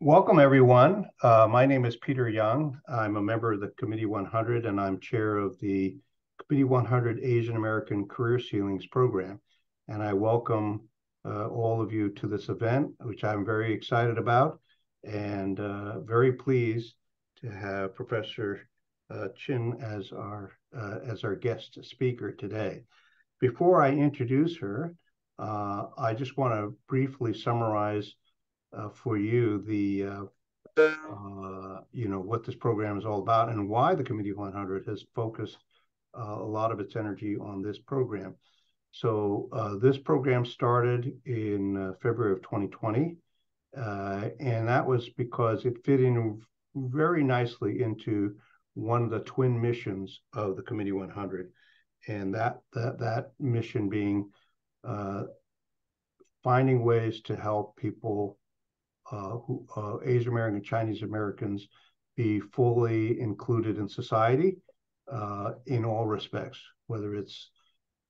welcome everyone. Uh, my name is Peter Young. I'm a member of the Committee 100 and I'm chair of the Committee 100 Asian American Career Ceilings program. And I welcome uh, all of you to this event, which I'm very excited about and uh, very pleased to have Professor uh, Chin as our uh, as our guest speaker today. Before I introduce her, uh, I just want to briefly summarize uh, for you the uh, uh, you know what this program is all about and why the Committee 100 has focused uh, a lot of its energy on this program. So uh, this program started in uh, February of 2020, and that was because it fit in very nicely into one of the twin missions of the Committee 100, and that that that mission being finding ways to help people uh, who, uh, Asian American, Chinese Americans be fully included in society uh, in all respects, whether it's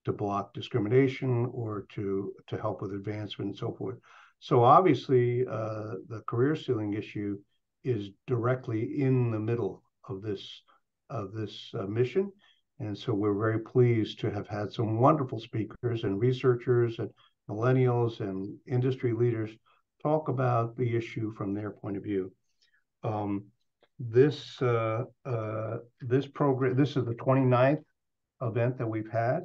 to block discrimination or to to help with advancement and so forth. So obviously, uh, the career ceiling issue is directly in the middle of this of this uh, mission, and so we're very pleased to have had some wonderful speakers and researchers and millennials and industry leaders talk about the issue from their point of view. Um, this uh, uh, this program, this is the 29th event that we've had.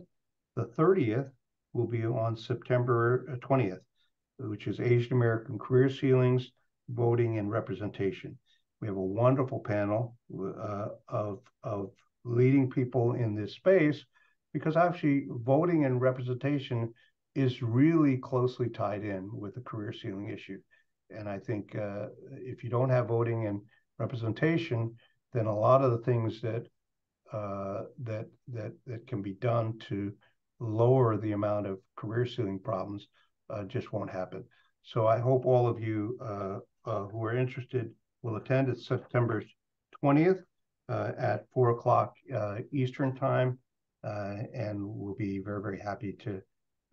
The 30th will be on September 20th, uh, which is Asian American Career Ceilings, Voting and Representation. We have a wonderful panel uh, of, of leading people in this space because actually voting and representation is really closely tied in with the career ceiling issue. And I think uh, if you don't have voting and representation, then a lot of the things that uh, that that that can be done to lower the amount of career ceiling problems uh, just won't happen. So I hope all of you uh, uh, who are interested will attend. It's September 20th uh, at four o'clock Eastern time, and we'll be very very happy to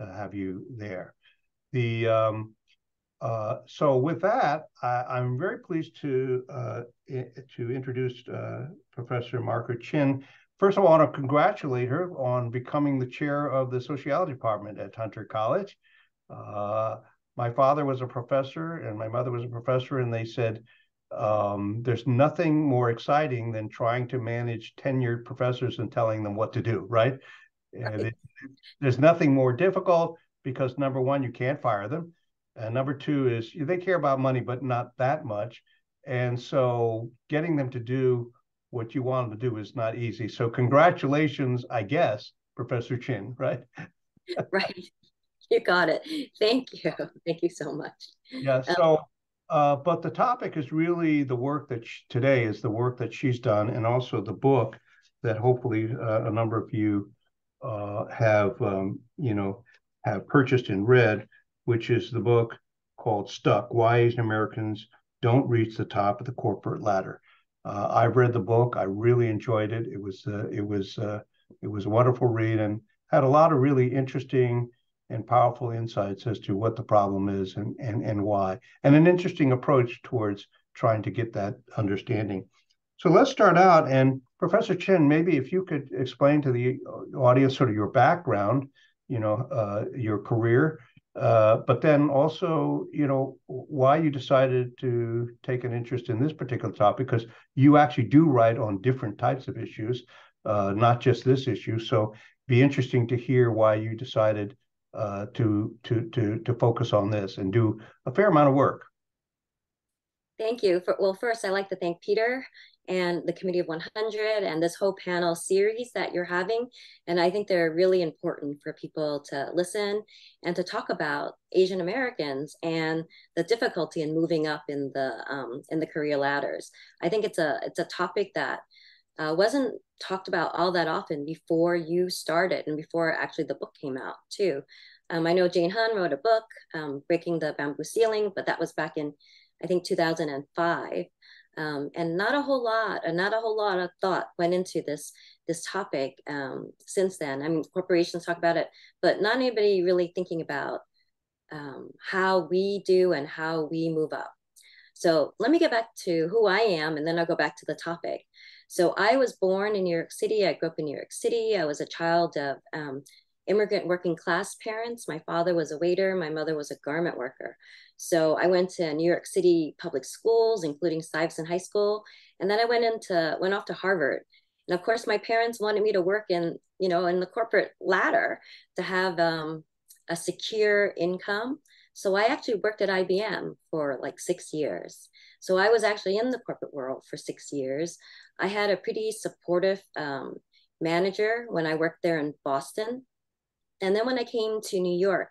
have you there. The um, uh, so with that, I, am very pleased to uh, to introduce uh, Professor Margaret Chin. First of all, I want to congratulate her on becoming the chair of the sociology department at Hunter College. Uh, my father was a professor and my mother was a professor, and they said um, there's nothing more exciting than trying to manage tenured professors and telling them what to do, right? And it, there's nothing more difficult because number one, you can't fire them. And number two is they care about money, but not that much. And so getting them to do what you want them to do is not easy. So congratulations, I guess, Professor Chin, right? right. You got it. Thank you. Thank you so much. Yeah. Um, so, uh, but the topic is really the work that she, today is the work that she's done, and also the book that hopefully uh, a number of you uh, have um, you know have purchased and read, which is the book called Stuck: Why Asian Americans Don't Reach the Top of the Corporate Ladder. Uh, I've read the book. I really enjoyed it. It was uh, it was uh, it was a wonderful read and had a lot of really interesting and powerful insights as to what the problem is and and and why, and an interesting approach towards trying to get that understanding. So let's start out and Professor Chin, maybe if you could explain to the audience sort of your background, you know, uh, your career, uh, but then also, you know, why you decided to take an interest in this particular topic, because you actually do write on different types of issues, uh, not just this issue. So, be interesting to hear why you decided uh, to to to to focus on this and do a fair amount of work. Thank you. For, well, first, I'd like to thank Peter and the Committee of 100 and this whole panel series that you're having. And I think they're really important for people to listen and to talk about Asian Americans and the difficulty in moving up in the um, in the career ladders. I think it's a it's a topic that uh, wasn't talked about all that often before you started and before actually the book came out too. Um, I know Jane Hyun wrote a book, um, Breaking the Bamboo Ceiling, but that was back in I think 2005. Um, and not a whole lot, and not a whole lot of thought went into this this topic um, since then. I mean, corporations talk about it, but not anybody really thinking about um, how we do and how we move up. So let me get back to who I am and then I'll go back to the topic. So I was born in New York City. I grew up in New York City. I was a child of um, immigrant working class parents. My father was a waiter, my mother was a garment worker. So I went to New York City public schools, including Stuyvesant High School, and then I went into went off to Harvard. And of course, my parents wanted me to work in you know in the corporate ladder to have um, a secure income. So I actually worked at IBM for like six years. So I was actually in the corporate world for six years. I had a pretty supportive um, manager when I worked there in Boston. And then when I came to New York,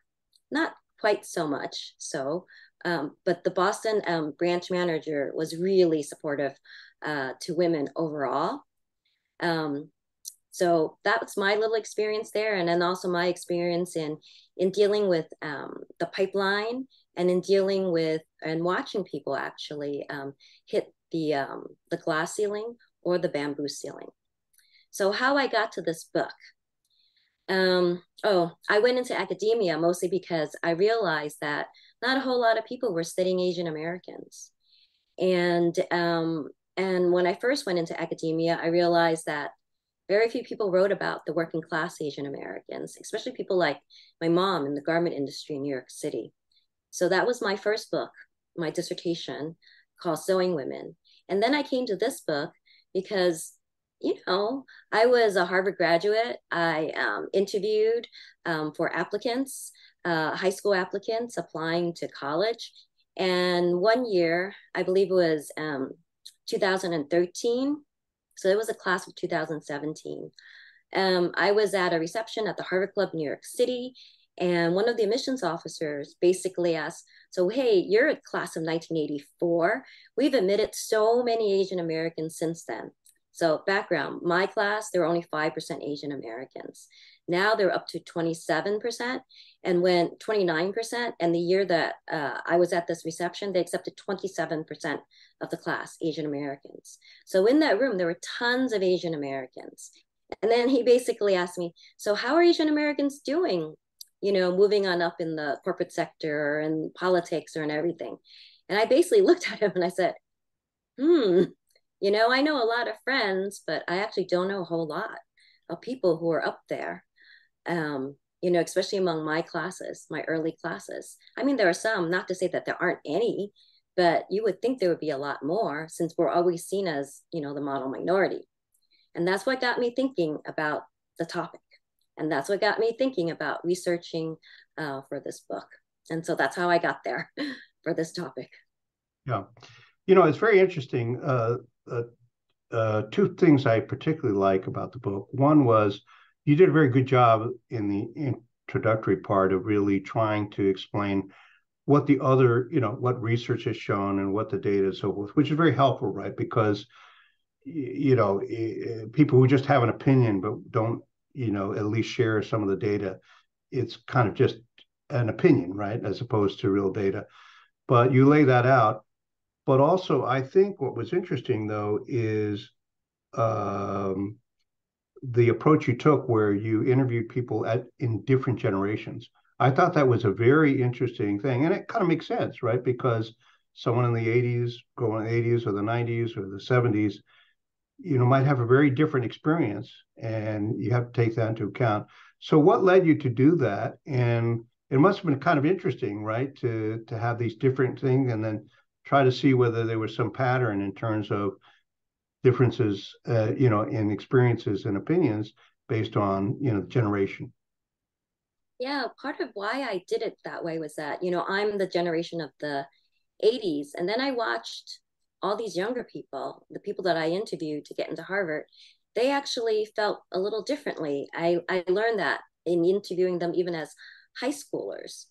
not quite so much so, um, but the Boston um, branch manager was really supportive uh, to women overall. Um, so that was my little experience there, and then also my experience in in dealing with um, the pipeline and in dealing with and watching people actually um, hit the um, the glass ceiling or the bamboo ceiling. So how I got to this book. Um, oh, I went into academia mostly because I realized that not a whole lot of people were studying Asian Americans. And um, and when I first went into academia, I realized that very few people wrote about the working class Asian Americans, especially people like my mom in the garment industry in New York City. So that was my first book, my dissertation called Sewing Women. And then I came to this book because you know, I was a Harvard graduate. I um, interviewed um, for applicants, uh, high school applicants applying to college. And one year, I believe it was um, 2013, so it was a class of 2017. Um, I was at a reception at the Harvard Club, New York City, and one of the admissions officers basically asked, So, hey, you're a class of 1984. We've admitted so many Asian Americans since then. So, background my class, there were only 5% Asian Americans. Now they're up to 27% and when 29%. And the year that uh, I was at this reception, they accepted 27% of the class, Asian Americans. So, in that room, there were tons of Asian Americans. And then he basically asked me, So, how are Asian Americans doing? You know, moving on up in the corporate sector and politics or and everything. And I basically looked at him and I said, Hmm, you know, I know a lot of friends, but I actually don't know a whole lot of people who are up there. Um, you know, especially among my classes, my early classes. I mean, there are some, not to say that there aren't any, but you would think there would be a lot more since we're always seen as, you know, the model minority. And that's what got me thinking about the topic. And that's what got me thinking about researching uh, for this book. And so that's how I got there for this topic. Yeah. You know, it's very interesting. Uh, uh, uh, two things I particularly like about the book. One was you did a very good job in the introductory part of really trying to explain what the other, you know, what research has shown and what the data and so forth, which is very helpful, right? Because you know, people who just have an opinion but don't, you know, at least share some of the data, it's kind of just an opinion, right, as opposed to real data. But you lay that out but also, I think what was interesting though is um, the approach you took, where you interviewed people at in different generations. I thought that was a very interesting thing, and it kind of makes sense, right? Because someone in the 80s, going in the 80s or the 90s or the 70s, you know, might have a very different experience, and you have to take that into account. So, what led you to do that? And it must have been kind of interesting, right, to to have these different things, and then try to see whether there was some pattern in terms of differences, uh, you know, in experiences and opinions based on, you know, generation. Yeah, part of why I did it that way was that, you know, I'm the generation of the 80s. And then I watched all these younger people, the people that I interviewed to get into Harvard, they actually felt a little differently. I, I learned that in interviewing them even as high schoolers.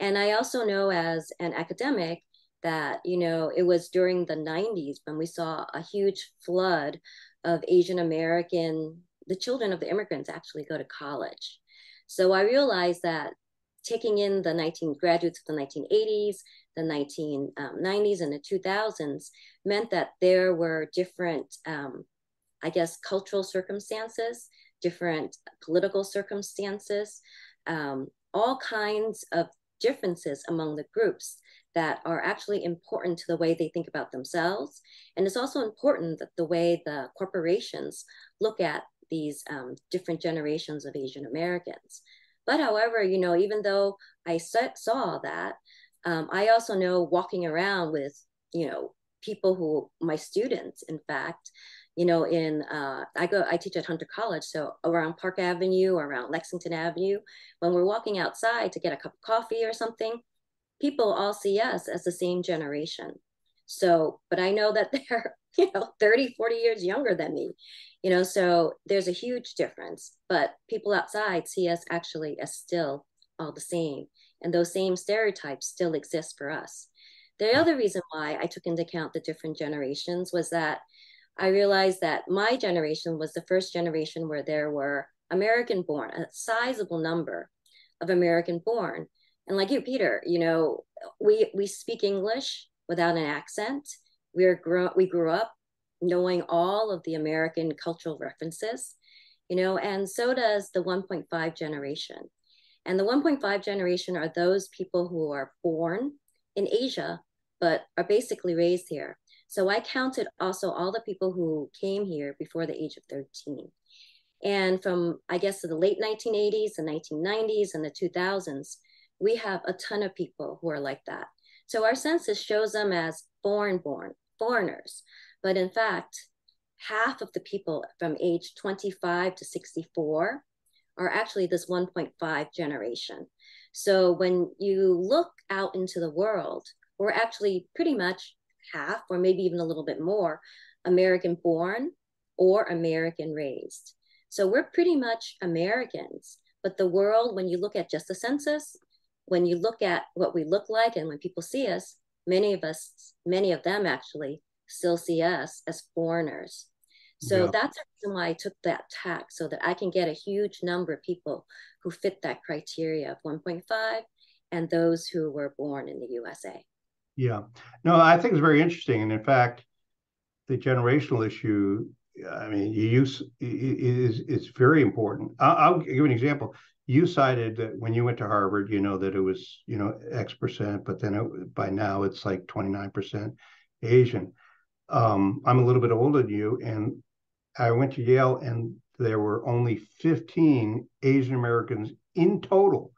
And I also know as an academic that you know it was during the 90s when we saw a huge flood of asian american the children of the immigrants actually go to college. So i realized that taking in the 19 graduates of the 1980s the 1990s and the 2000s meant that there were different um, i guess cultural circumstances different political circumstances um, all kinds of differences among the groups that are actually important to the way they think about themselves. And it's also important that the way the corporations look at these um, different generations of Asian Americans. But however, you know, even though I saw that, um, I also know walking around with, you know, people who, my students, in fact, you know, in uh, I go I teach at Hunter College, so around Park Avenue or around Lexington Avenue, when we're walking outside to get a cup of coffee or something, people all see us as the same generation. So, but I know that they're, you know, 30, 40 years younger than me, you know, so there's a huge difference. But people outside see us actually as still all the same. And those same stereotypes still exist for us. The other reason why I took into account the different generations was that I realized that my generation was the first generation where there were American born, a sizable number of American born. And like you, Peter, you know, we we speak English without an accent. We're grow we grew up knowing all of the American cultural references, you know, and so does the 1.5 generation. And the 1.5 generation are those people who are born in Asia, but are basically raised here. So I counted also all the people who came here before the age of 13. And from, I guess, the late 1980s, the 1990s, and the 2000s, we have a ton of people who are like that. So our census shows them as foreign born, foreigners. But in fact, half of the people from age 25 to 64 are actually this 1.5 generation. So when you look out into the world, we're actually pretty much half, or maybe even a little bit more, American born or American raised. So we're pretty much Americans. But the world, when you look at just the census, when you look at what we look like and when people see us, many of us, many of them actually, still see us as foreigners. So yeah. that's the reason why I took that tack so that I can get a huge number of people who fit that criteria of 1.5 and those who were born in the USA. Yeah, no, I think it's very interesting, and in fact, the generational issue. I mean, use is is very important. I'll, give an example. You cited that when you went to Harvard, you know that it was you know X percent, but then it, by now it's like twenty nine percent Asian. Um, I'm a little bit older than you, and I went to Yale, and there were only 15 Asian Americans in total,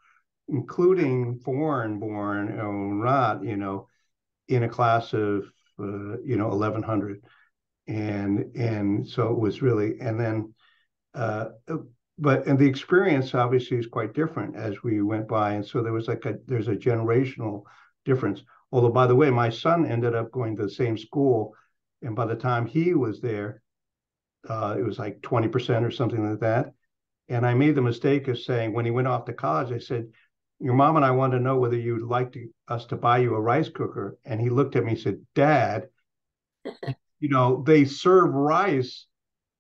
including foreign born or not, you know, in a class of uh, you know 1100 and and so it was really and then uh, but and the experience obviously is quite different as we went by and so there was like a there's a generational difference although by the way my son ended up going to the same school and by the time he was there uh, it was like 20% or something like that and i made the mistake of saying when he went off to college i said your mom and I want to know whether you'd like to, us to buy you a rice cooker. And he looked at me and said, Dad, you know, they serve rice,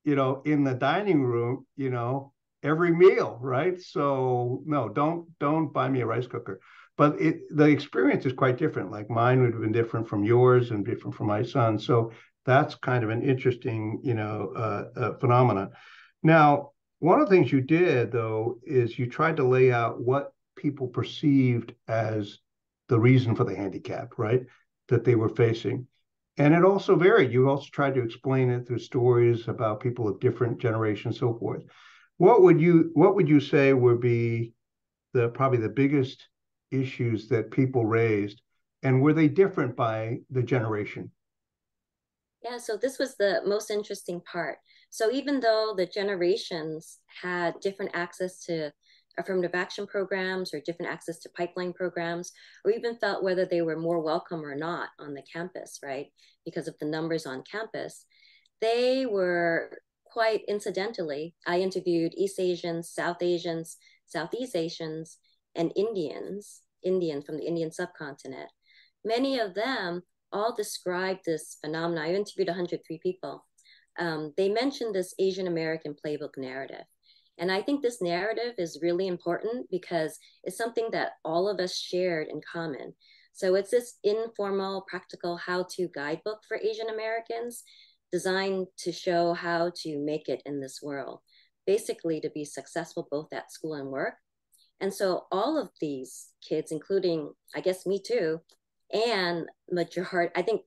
you know, in the dining room, you know, every meal, right? So no, don't don't buy me a rice cooker. But it the experience is quite different. Like mine would have been different from yours and different from my son. So that's kind of an interesting, you know, uh, uh, phenomenon. Now, one of the things you did though is you tried to lay out what people perceived as the reason for the handicap, right? That they were facing. And it also varied. You also tried to explain it through stories about people of different generations, so forth. What would you what would you say would be the probably the biggest issues that people raised? And were they different by the generation? Yeah, so this was the most interesting part. So even though the generations had different access to affirmative action programs or different access to pipeline programs, or even felt whether they were more welcome or not on the campus, right? Because of the numbers on campus. They were quite incidentally, I interviewed East Asians, South Asians, Southeast Asians, and Indians, Indian from the Indian subcontinent. Many of them all described this phenomenon. I interviewed 103 people. Um, they mentioned this Asian American playbook narrative. And I think this narrative is really important because it's something that all of us shared in common. So it's this informal, practical how to guidebook for Asian Americans designed to show how to make it in this world, basically to be successful both at school and work. And so all of these kids, including, I guess, me too, and majority, I think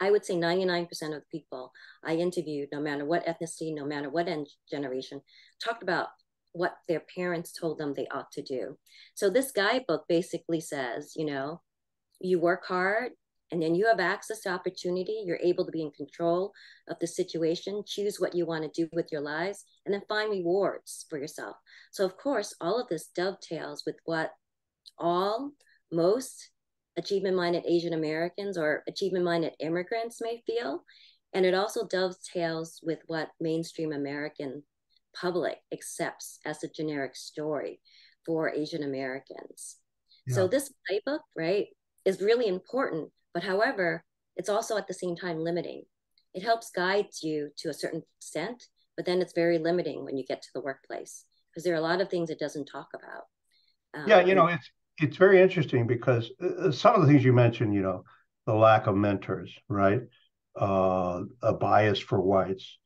I would say 99% of the people I interviewed, no matter what ethnicity, no matter what generation, talked about what their parents told them they ought to do. So this guidebook basically says, you know, you work hard and then you have access to opportunity. You're able to be in control of the situation, choose what you want to do with your lives, and then find rewards for yourself. So, of course, all of this dovetails with what all, most achievement minded Asian Americans or achievement minded immigrants may feel. And it also dovetails with what mainstream American public accepts as a generic story for Asian Americans. Yeah. So this playbook, right, is really important. But however, it's also at the same time limiting. It helps guide you to a certain extent, but then it's very limiting when you get to the workplace because there are a lot of things it doesn't talk about. Um, yeah, you know, it's it's very interesting because uh, uh, some of the things you mentioned, you know, the lack of mentors, right? Uh, a bias for whites,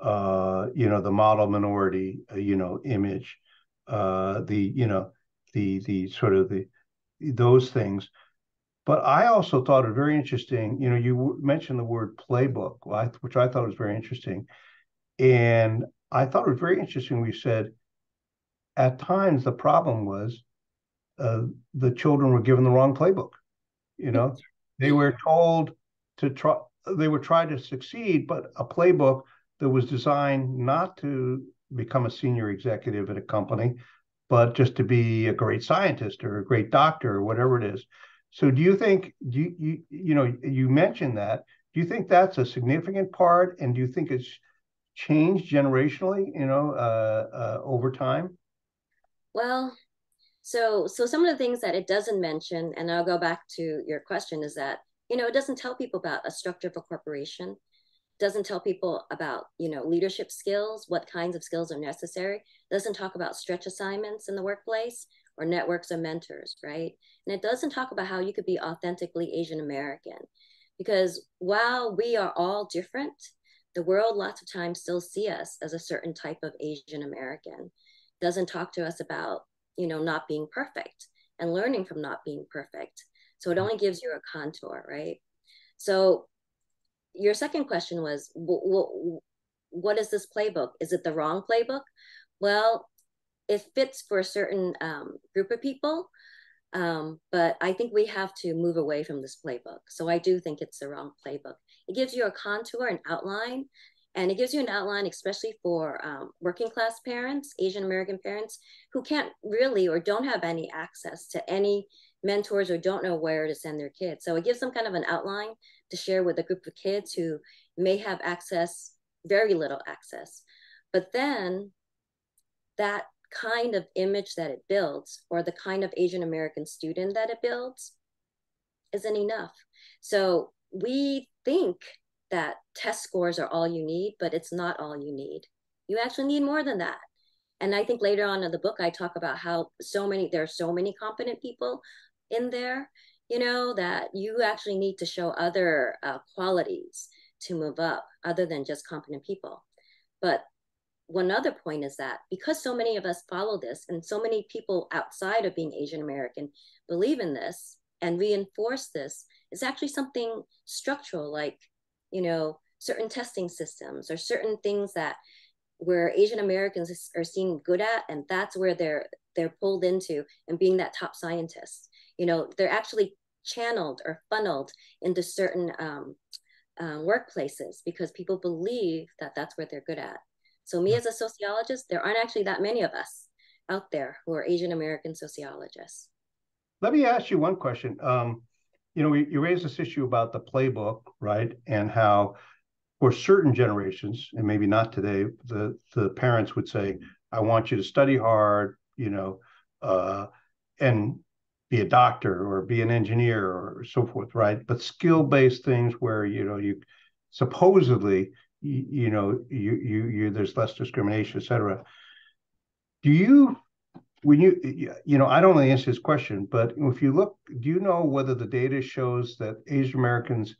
uh, you know, the model minority, uh, you know, image, uh, the, you know, the the sort of the those things. But I also thought it very interesting. You know, you mentioned the word playbook, which I thought was very interesting, and I thought it was very interesting. We said at times the problem was uh, the children were given the wrong playbook. You know, they were told to try. They were trying to succeed, but a playbook that was designed not to become a senior executive at a company, but just to be a great scientist or a great doctor or whatever it is. So, do you think? Do you you, you know you mentioned that? Do you think that's a significant part, and do you think it's changed generationally? You know, uh, uh, over time. Well, so, so some of the things that it doesn't mention, and I'll go back to your question, is that you know it doesn't tell people about a structure of a corporation, doesn't tell people about you know leadership skills, what kinds of skills are necessary, doesn't talk about stretch assignments in the workplace or networks or mentors, right? And it doesn't talk about how you could be authentically Asian American, because while we are all different, the world lots of times still see us as a certain type of Asian American. Doesn't talk to us about you know, not being perfect and learning from not being perfect. So it only gives you a contour, right? So your second question was, what is this playbook? Is it the wrong playbook? Well, it fits for a certain um, group of people, um, but I think we have to move away from this playbook. So I do think it's the wrong playbook. It gives you a contour, an outline, and it gives you an outline, especially for um, working class parents, Asian American parents who can't really or don't have any access to any mentors or don't know where to send their kids. So it gives them kind of an outline to share with a group of kids who may have access, very little access. But then that kind of image that it builds or the kind of Asian American student that it builds isn't enough. So we think that test scores are all you need, but it's not all you need. You actually need more than that. And I think later on in the book, I talk about how so many, there are so many competent people in there, you know, that you actually need to show other uh, qualities to move up other than just competent people. But one other point is that because so many of us follow this and so many people outside of being Asian American believe in this and reinforce this, it's actually something structural like you know, certain testing systems or certain things that where Asian Americans are seen good at, and that's where they're they're pulled into and being that top scientist. You know, they're actually channeled or funneled into certain um, uh, workplaces because people believe that that's where they're good at. So me as a sociologist, there aren't actually that many of us out there who are Asian American sociologists. Let me ask you one question. Um, you know, you raised this issue about the playbook, right? And how for certain generations, and maybe not today, the the parents would say, I want you to study hard, you know, uh, and be a doctor or be an engineer or so forth, right? But skill-based things where, you know, you supposedly, you, you know, you, you, you, there's less discrimination, et cetera. Do you when you you know i don't know the answer to this question but if you look do you know whether the data shows that asian americans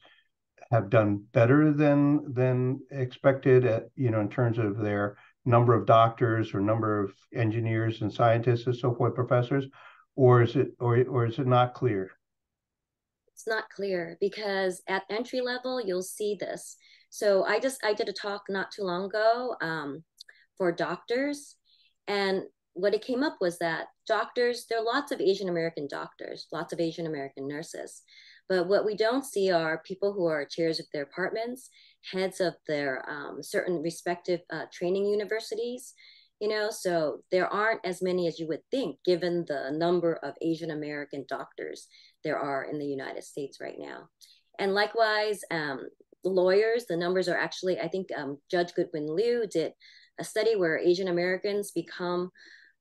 have done better than than expected at you know in terms of their number of doctors or number of engineers and scientists and so forth, professors, or is it or or is it not clear? It's not clear because at entry level you'll see this. So I just I did a talk not too long ago um, for doctors, and what it came up was that doctors there are lots of Asian American doctors, lots of Asian American nurses, but what we don't see are people who are chairs of their departments, heads of their um, certain respective uh, training universities, you know, so there aren't as many as you would think, given the number of Asian American doctors there are in the United States right now. And likewise, um, lawyers, the numbers are actually, I think um, Judge Goodwin Liu did a study where Asian Americans become,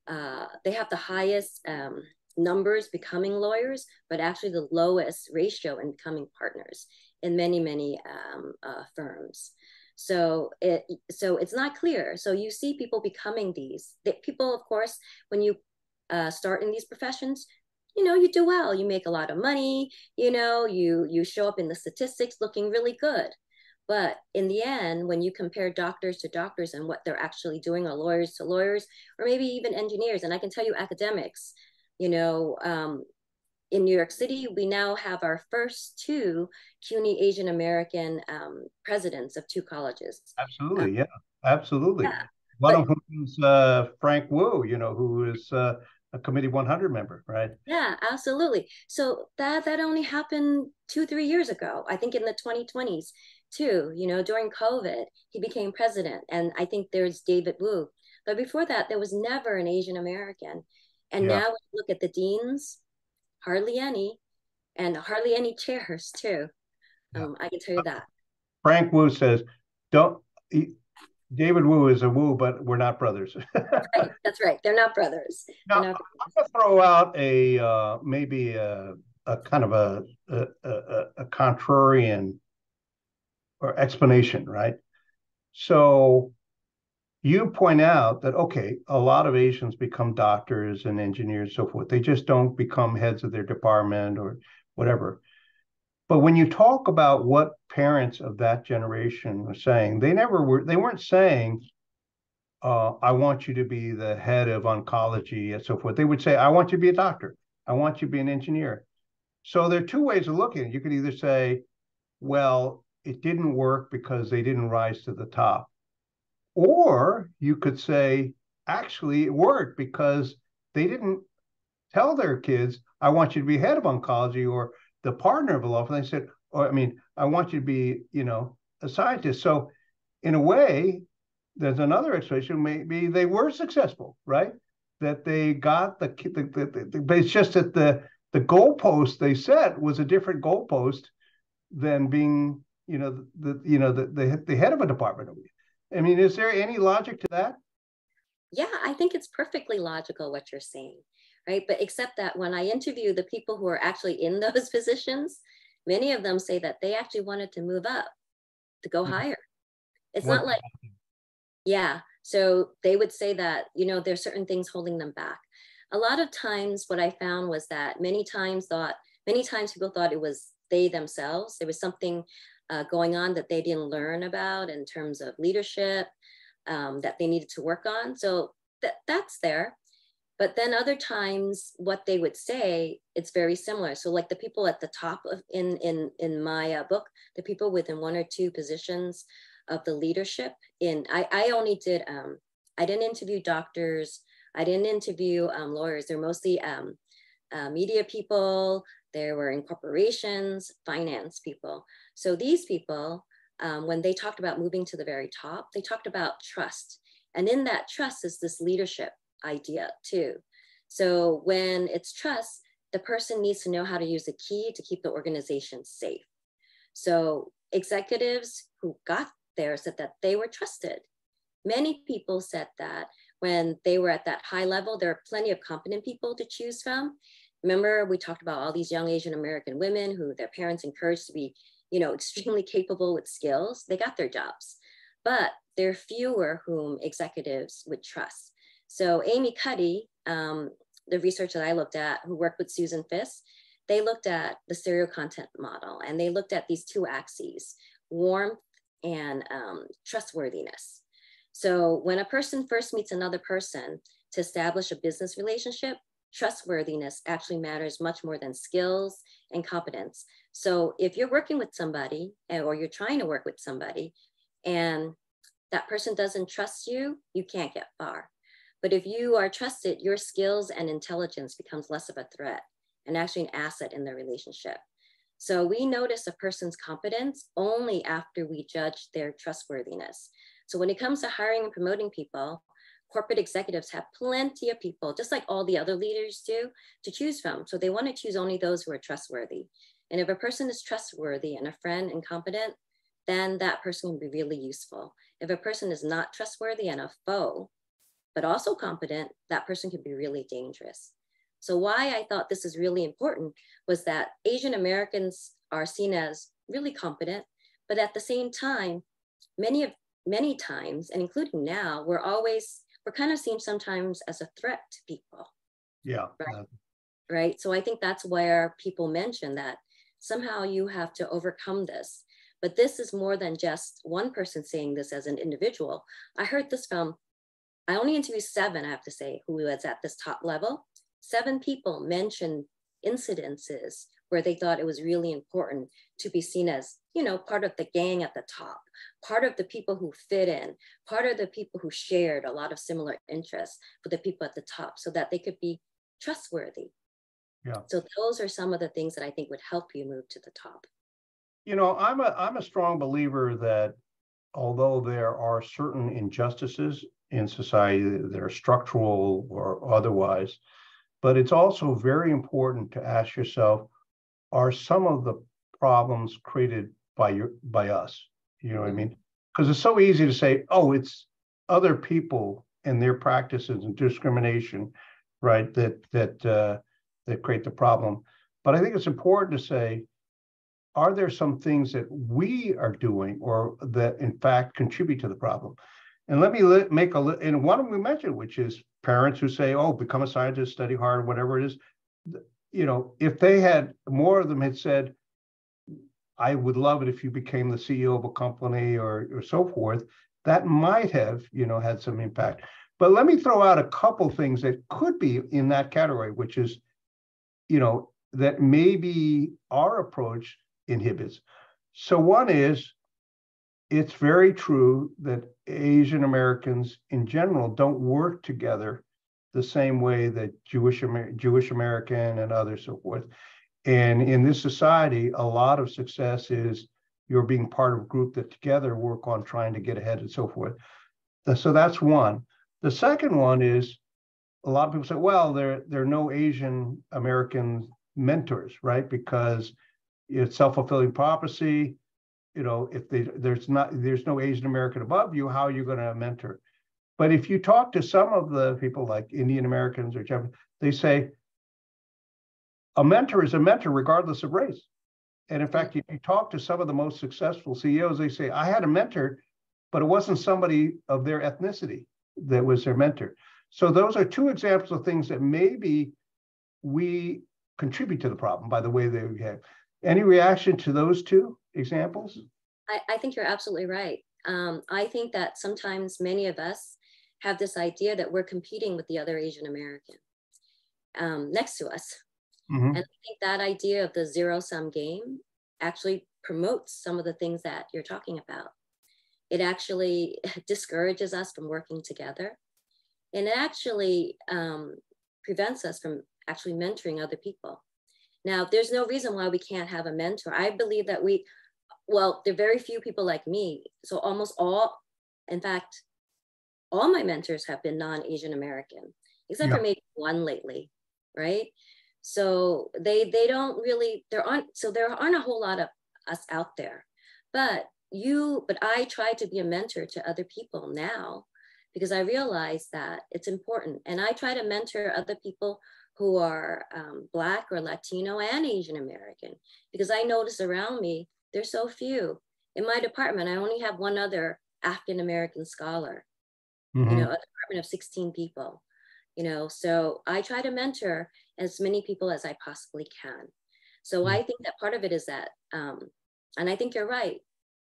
uh, they have the highest um, numbers becoming lawyers, but actually the lowest ratio in becoming partners in many, many um, uh, firms. So it so it's not clear. So you see people becoming these. people, of course, when you uh, start in these professions, you know you do well. You make a lot of money. You know you you show up in the statistics looking really good. But in the end, when you compare doctors to doctors and what they're actually doing, or lawyers to lawyers, or maybe even engineers, and I can tell you academics, you know, um, in New York City, we now have our first two CUNY Asian American um, presidents of two colleges. Absolutely, um, yeah, absolutely. Yeah, One but, of whom is uh, Frank Wu, you know, who is uh, a Committee 100 member, right? Yeah, absolutely. So that that only happened two, three years ago. I think in the 2020s too. You know, during COVID, he became president, and I think there's David Wu. But before that, there was never an Asian American. And yeah. now, look at the deans, hardly any, and hardly any chairs too. Um, I can tell you that. Frank Wu says, "Don't." He, David Wu is a Wu, but we're not brothers. right, that's right. They're not brothers. Now, not brothers. I'm going to throw out a uh, maybe a, a, kind of a, a, a, a contrarian or explanation, right? So you point out that okay a lot of asians become doctors and engineers and so forth. They just don't become heads of their department or whatever. But when you talk about what parents of that generation were saying they never were they weren't saying uh, i want you to be the head of oncology and so forth. They would say i want you to be a doctor. I want you to be an engineer. So there are two ways of looking you could either say well it didn't work because they didn't rise to the top or you could say, actually, it worked because they didn't tell their kids, I want you to be head of oncology or the partner of a law firm. They said, or I mean, I want you to be, you know, a scientist. So in a way, there's another explanation. Maybe they were successful, right? That they got the, the, the, the but it's just that the the goalpost they set was a different goalpost than being, you know, the you know the the, the head of a department. I mean, is there any logic to that? Yeah, I think it's perfectly logical what you're saying, right? But except that when I interview the people who are actually in those positions, many of them say that they actually wanted to move up, to go mm-hmm. higher. It's what? not like, yeah. So they would say that, you know, there's certain things holding them back. A lot of times, what I found was that many times thought, many times people thought it was they themselves. There was something uh, going on that they didn't learn about in terms of leadership um, that they needed to work on. So that, that's there. But then other times, what they would say, it's very similar. So like the people at the top of in in in my uh, book, the people within one or two positions of the leadership. In I I only did um, I didn't interview doctors. I didn't interview um, lawyers. They're mostly um, uh, media people. There were in corporations, finance people. So these people, um, when they talked about moving to the very top, they talked about trust. And in that trust is this leadership idea too. So when it's trust, the person needs to know how to use a key to keep the organization safe. So executives who got there said that they were trusted. Many people said that when they were at that high level, there are plenty of competent people to choose from. Remember, we talked about all these young Asian American women who their parents encouraged to be you know, extremely capable with skills, they got their jobs. But there are fewer whom executives would trust. So Amy Cuddy, um, the research that I looked at, who worked with Susan Fiske, they looked at the stereotype content model and they looked at these two axes, warmth and um, trustworthiness. So when a person first meets another person to establish a business relationship, trustworthiness actually matters much more than skills and competence. So if you're working with somebody eh, or you're trying to work with somebody and that person doesn't trust you, you can't get far. But if you are trusted, your skills and intelligence becomes less of a threat and actually an asset in the relationship. So we notice a person's competence only after we judge their trustworthiness. So when it comes to hiring and promoting people, corporate executives have plenty of people, just like all the other leaders do, to choose from. So they want to choose only those who are trustworthy. And if a person is trustworthy and a friend and competent, then that person can be really useful. If a person is not trustworthy and a foe, but also competent, that person can be really dangerous. So why I thought this is really important was that Asian Americans are seen as really competent, but at the same time, many of many times, and including now, we're always we're kind of seen sometimes as a threat to people. Yeah. Right. right. So I think that's where people mention that somehow you have to overcome this. But this is more than just one person saying this as an individual. I heard this from, I only interviewed seven, I have to say, who was at this top level. Seven people mentioned incidences where they thought it was really important to be seen as, you know, part of the gang at the top, part of the people who fit in, part of the people who shared a lot of similar interests with the people at the top so that they could be trustworthy. Yeah. So those are some of the things that I think would help you move to the top. You know, I'm a I'm a strong believer that although there are certain injustices in society that are structural or otherwise, but it's also very important to ask yourself are some of the problems created by your by us you know what i mean? Because it's so easy to say oh it's other people and their practices and discrimination right that that uh, that create the problem. But i think it's important to say are there some things that we are doing or that in fact contribute to the problem? And let me make a and one we mentioned which is parents who say oh become a scientist study hard whatever it is you know, if they had more of them had said, I would love it if you became the CEO of a company or, or so forth, that might have, you know, had some impact. But let me throw out a couple things that could be in that category, which is, you know, that maybe our approach inhibits. So one is it's very true that Asian Americans in general don't work together the same way that Jewish Jewish American and others so forth. And in this society, a lot of success is you're being part of a group that together work on trying to get ahead and so forth. Uh, so that's one. The second one is a lot of people say, well, there, there are no Asian American mentors, right? Because it's self-fulfilling prophecy. You know, if they, there's not there's no Asian American above you, how are you going to mentor? But if you talk to some of the people like Indian Americans or Japanese, they say a mentor is a mentor regardless of race. And in fact, if you talk to some of the most successful CEOs, they say, I had a mentor, but it wasn't somebody of their ethnicity that was their mentor. So those are two examples of things that maybe we contribute to the problem by the way they behave. Any reaction to those two examples? I, I think you're absolutely right. Um, I think that sometimes many of us have this idea that we're competing with the other Asian American um, next to us. Mm-hmm. And I think that idea of the zero sum game actually promotes some of the things that you're talking about. It actually discourages us from working together. And it actually um, prevents us from actually mentoring other people. Now, there's no reason why we can't have a mentor. I believe that we, well, there are very few people like me. So almost all, in fact, all my mentors have been non-Asian American, except yeah. for maybe one lately, right? So they they don't really there aren't so there aren't a whole lot of us out there, but you but I try to be a mentor to other people now because I realize that it's important, and I try to mentor other people who are um, Black or Latino and Asian American because I notice around me there's so few. In my department, I only have one other African American scholar mm-hmm. you know, a department of 16 people, you know, so I try to mentor as many people as I possibly can. So mm-hmm. I think that part of it is that, um, and I think you're right.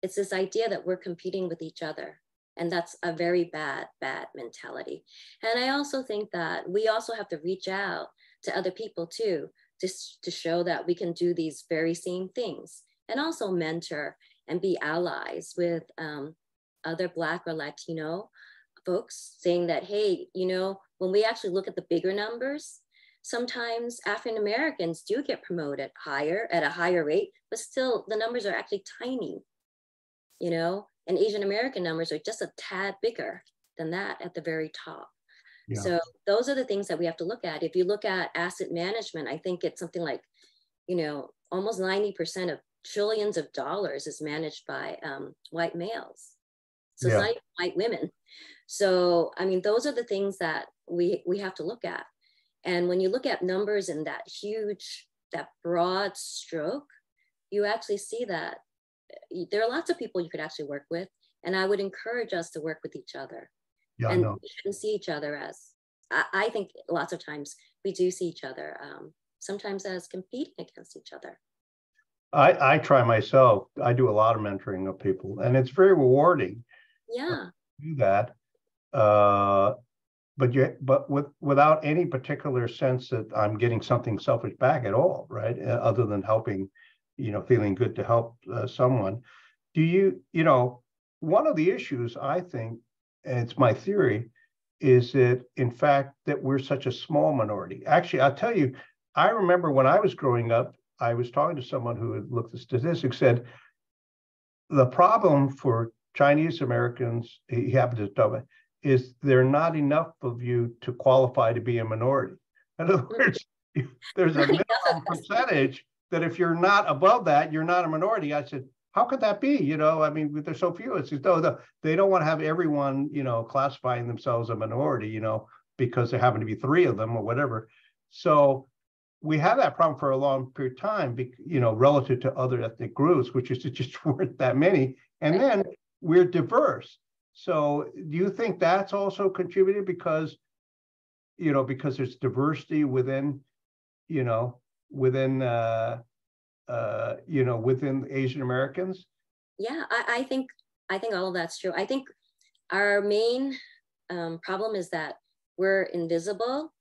It's this idea that we're competing with each other. And that's a very bad, bad mentality. And I also think that we also have to reach out to other people too, just to show that we can do these very same things and also mentor and be allies with um, other Black or Latino folks, saying that, hey, you know, when we actually look at the bigger numbers, sometimes African Americans do get promoted higher at a higher rate, but still the numbers are actually tiny, you know, and Asian American numbers are just a tad bigger than that at the very top. Yeah. So those are the things that we have to look at. If you look at asset management, I think it's something like, you know, almost 90% of trillions of dollars is managed by um, white males. So yeah. white women. So, I mean, those are the things that we, we have to look at. And when you look at numbers in that huge, that broad stroke, you actually see that eh, there are lots of people you could actually work with. And I would encourage us to work with each other. Yeah, and we shouldn't see each other as, I, I, think lots of times we do see each other, um, sometimes as competing against each other. I, I try myself. I do a lot of mentoring of people, and it's very rewarding. Yeah. Do that. Uh, but you but with without any particular sense that I'm getting something selfish back at all, right? Uh, other than helping, you know, feeling good to help uh, someone. Do you, you know, one of the issues I think, and it's my theory, is that in fact that we're such a small minority. Actually, I'll tell you, I remember when I was growing up, I was talking to someone who had looked at statistics, said the problem for Chinese Americans, he happened to tell me, is there not enough of you to qualify to be a minority. In other mm. words, there's a minimum percentage that if you're not above that, you're not a minority. I said, how could that be? You know, I mean, there's so few. It's though the, they don't want to have everyone, you know, classifying themselves a minority, you know, because there happen to be three of them or whatever. So we had that problem for a long period of time, you know, relative to other ethnic groups, which is just weren't that many. And then we're diverse. So do you think that's also contributed because, you know, because there's diversity within, you know, within, uh, uh, you know, within Asian Americans? Yeah, I, I think I think all of that's true. I think our main um, problem is that we're invisible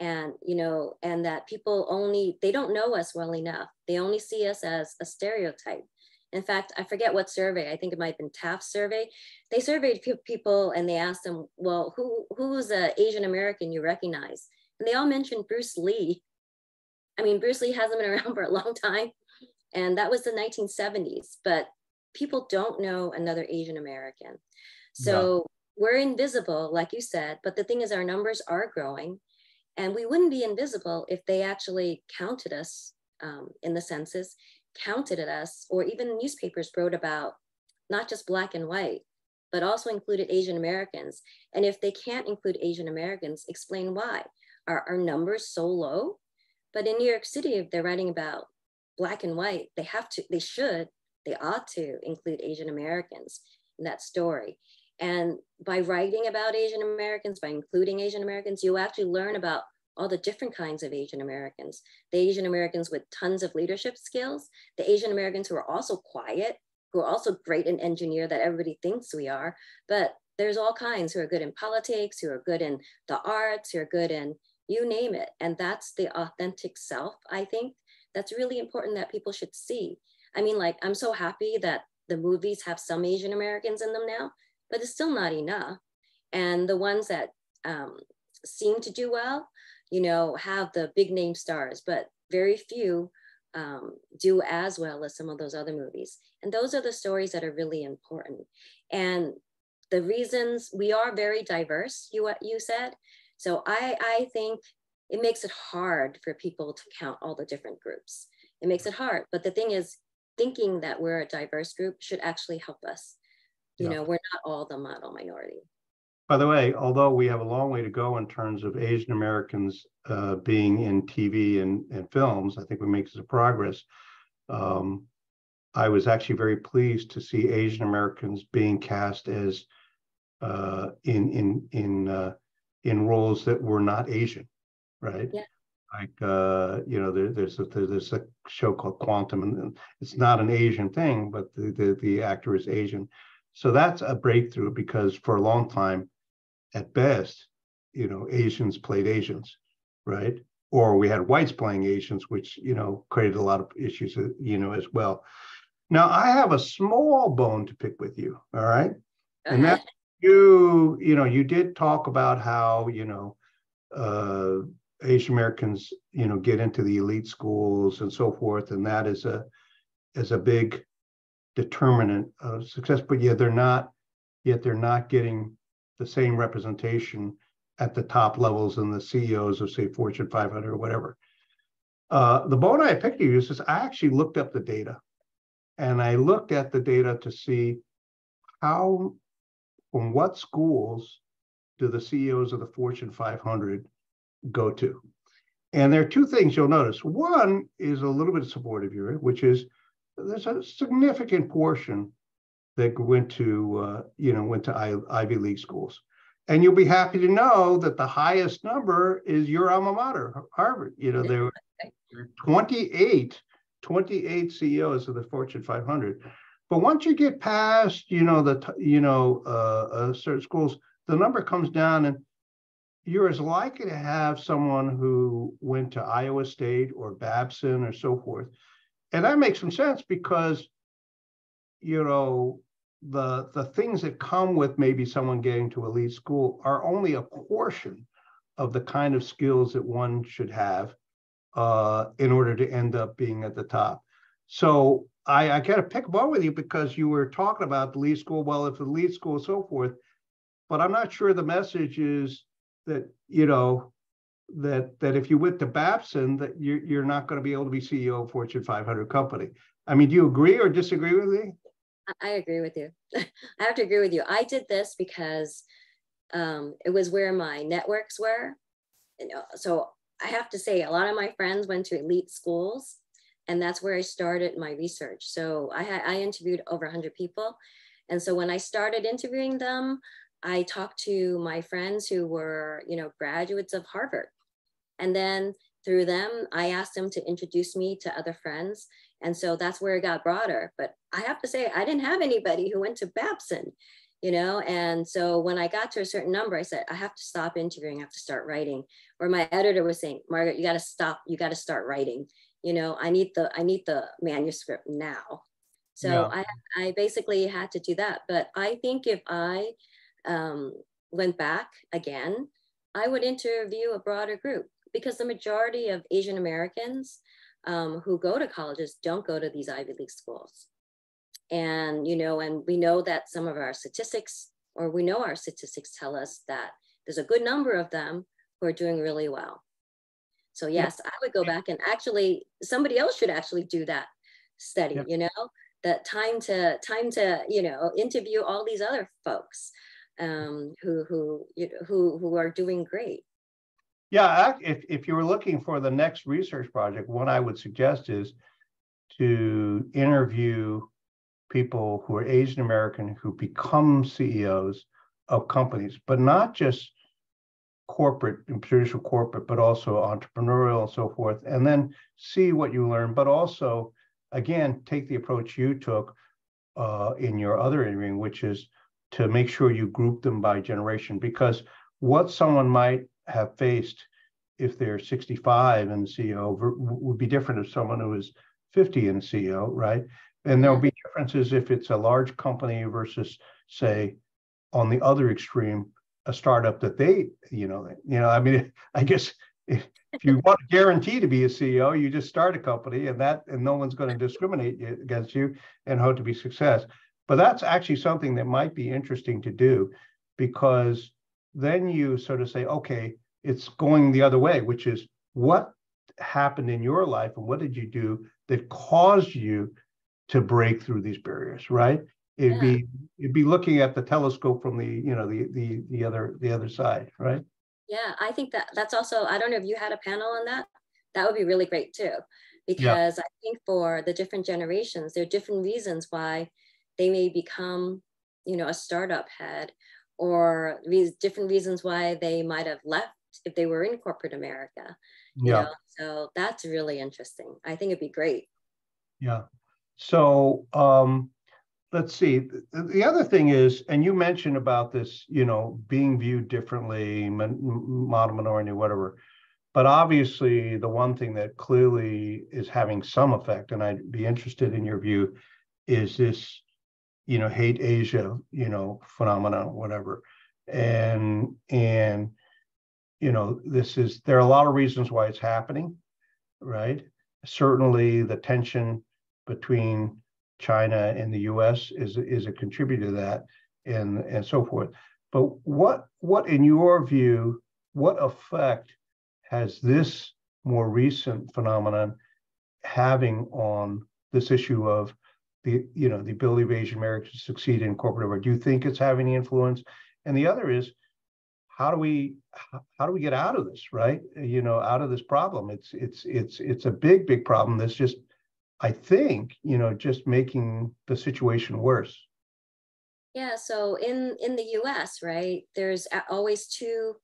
and you know and that people only they don't know us well enough they only see us as a stereotype in fact, I forget what survey, I think it might have been Taft's survey. They surveyed people and they asked them, well, who, who's an Asian American you recognize? And they all mentioned Bruce Lee. I mean, Bruce Lee hasn't been around for a long time. And that was the 1970s, but people don't know another Asian American. So we're invisible, like you said, but the thing is our numbers are growing and we wouldn't be invisible if they actually counted us um, in the census counted at us, or even newspapers wrote about not just black and white, but also included Asian Americans. And if they can't include Asian Americans, explain why. Are our numbers so low? But in New York City, if they're writing about black and white, they have to, they should, they ought to include Asian Americans in that story. And by writing about Asian Americans, by including Asian Americans, you actually learn about all the different kinds of Asian Americans, the Asian Americans with tons of leadership skills, the Asian Americans who are also quiet, who are also great in engineer that everybody thinks we are, but there's all kinds who are good in politics, who are good in the arts, who are good in you name it. And that's the authentic self, I think. That's really important that people should see. I mean, like, I'm so happy that the movies have some Asian Americans in them now, but it's still not enough. And the ones that um, seem to do well you know, have the big name stars, but very few um, do as well as some of those other movies. And those are the stories that are really important. And the reasons we are very diverse, you, you said. So I, I think it makes it hard for people to count all the different groups. It makes it hard. But the thing is, thinking that we're a diverse group should actually help us. You yeah. know, we're not all the model minority. By the way, although we have a long way to go in terms of Asian Americans uh, being in TV and, and films, I think we make some progress. Um, I was actually very pleased to see Asian Americans being cast as uh, in in in uh, in roles that were not Asian, right? Yeah. Like uh, you know, there, there's a, there's a show called Quantum, and it's not an Asian thing, but the the, the actor is Asian. So that's a breakthrough because for a long time, at best, you know, Asians played Asians, right? Or we had whites playing Asians, which, you know, created a lot of issues, uh, you know, as well. Now, I have a small bone to pick with you, all right? And that you, you know, you did talk about how, you know, uh, Asian Americans, you know, get into the elite schools and so forth, and that is a is a big determinant of success. But yet they're not, yet they're not getting the same representation at the top levels and the CEOs of say Fortune 500 or whatever. Uh, the bone I picked to use is I actually looked up the data, and I looked at the data to see how, from what schools do the CEOs of the Fortune 500 go to? And there are two things you'll notice. One is a little bit of support of which is there's a significant portion that went to uh, you know went to I, Ivy League schools, and you'll be happy to know that the highest number is your alma mater, Harvard. You know there were 28, 28 CEOs of the Fortune 500. But once you get past you know the you know uh, uh, certain schools, the number comes down and you're as likely to have someone who went to Iowa State or Babson or so forth. And that makes some sense because, you know, the the things that come with maybe someone getting to elite school are only a portion of the kind of skills that one should have uh, in order to end up being at the top. So I, I got to pick one with you because you were talking about the elite school. Well, if the elite school so forth, but I'm not sure the message is that you know that that if you went to Babson, that you're you're not going to be able to be CEO of Fortune 500 company. I mean, do you agree or disagree with me? I agree with you. I have to agree with you. I did this because um, it was where my networks were. So I have to say, a lot of my friends went to elite schools, and that's where I started my research. So I I interviewed over 100 people, and so when I started interviewing them, I talked to my friends who were, you know, graduates of Harvard. And then through them, I asked them to introduce me to other friends. And so that's where it got broader. But I have to say, I didn't have anybody who went to Babson, you know? And so when I got to a certain number, I said, I have to stop interviewing, I have to start writing. Or my editor was saying, Margaret, you got to stop, you got to start writing. You know, I need the, I need the manuscript now. So yeah. I, I basically had to do that. But I think if I um, went back again, I would interview a broader group because the majority of Asian Americans um, who go to colleges don't go to these Ivy League schools. And, you know, and we know that some of our statistics, or we know our statistics tell us that there's a good number of them who are doing really well. So yes, I would go back and actually somebody else should actually do that study, you know, that time to time to, you know, interview all these other folks um, who who you know, who who are doing great. Yeah, if if you were looking for the next research project, what I would suggest is to interview people who are Asian American who become CEOs of companies, but not just corporate traditional corporate, but also entrepreneurial and so forth, and then see what you learn, but also again take the approach you took uh, in your other interviewing, which is to make sure you group them by generation because what someone might have faced if they're 65 and CEO would be different if someone who is 50 and CEO, right? And there'll be differences if it's a large company versus, say, on the other extreme, a startup that they, you know, you know, I mean, I guess if, if you want to guarantee to be a CEO, you just start a company, and that, and no one's going to discriminate against you and hope to be success. But that's actually something that might be interesting to do because then you sort of say, okay, it's going the other way, which is what happened in your life and what did you do that caused you to break through these barriers, right? It'd yeah. be it'd be looking at the telescope from the you know the the the other the other side, right? Yeah, I think that that's also I don't know if you had a panel on that. That would be really great too, because yeah. I think for the different generations, there are different reasons why they may become, you know, a startup head or these different reasons why they might have left if they were in corporate America. yeah. Know? So that's really interesting. I think it'd be great. Yeah. So um, let's see. The other thing is, and you mentioned about this, you know, being viewed differently, model minority, whatever. But obviously, the one thing that clearly is having some effect, and I'd be interested in your view, is this, you know, hate Asia, you know, phenomenon, whatever. And and you know, this is there are a lot of reasons why it's happening, right? Certainly, the tension between China and the U.S. is is a contributor to that, and and so forth. But what what in your view, what effect has this more recent phenomenon having on this issue of the you know the ability of Asian Americans to succeed in corporate work? Do you think it's having any influence? And the other is how do we how do we get out of this right you know out of this problem it's it's it's it's a big big problem that's just i think you know just making the situation worse yeah so in in the us right there's always two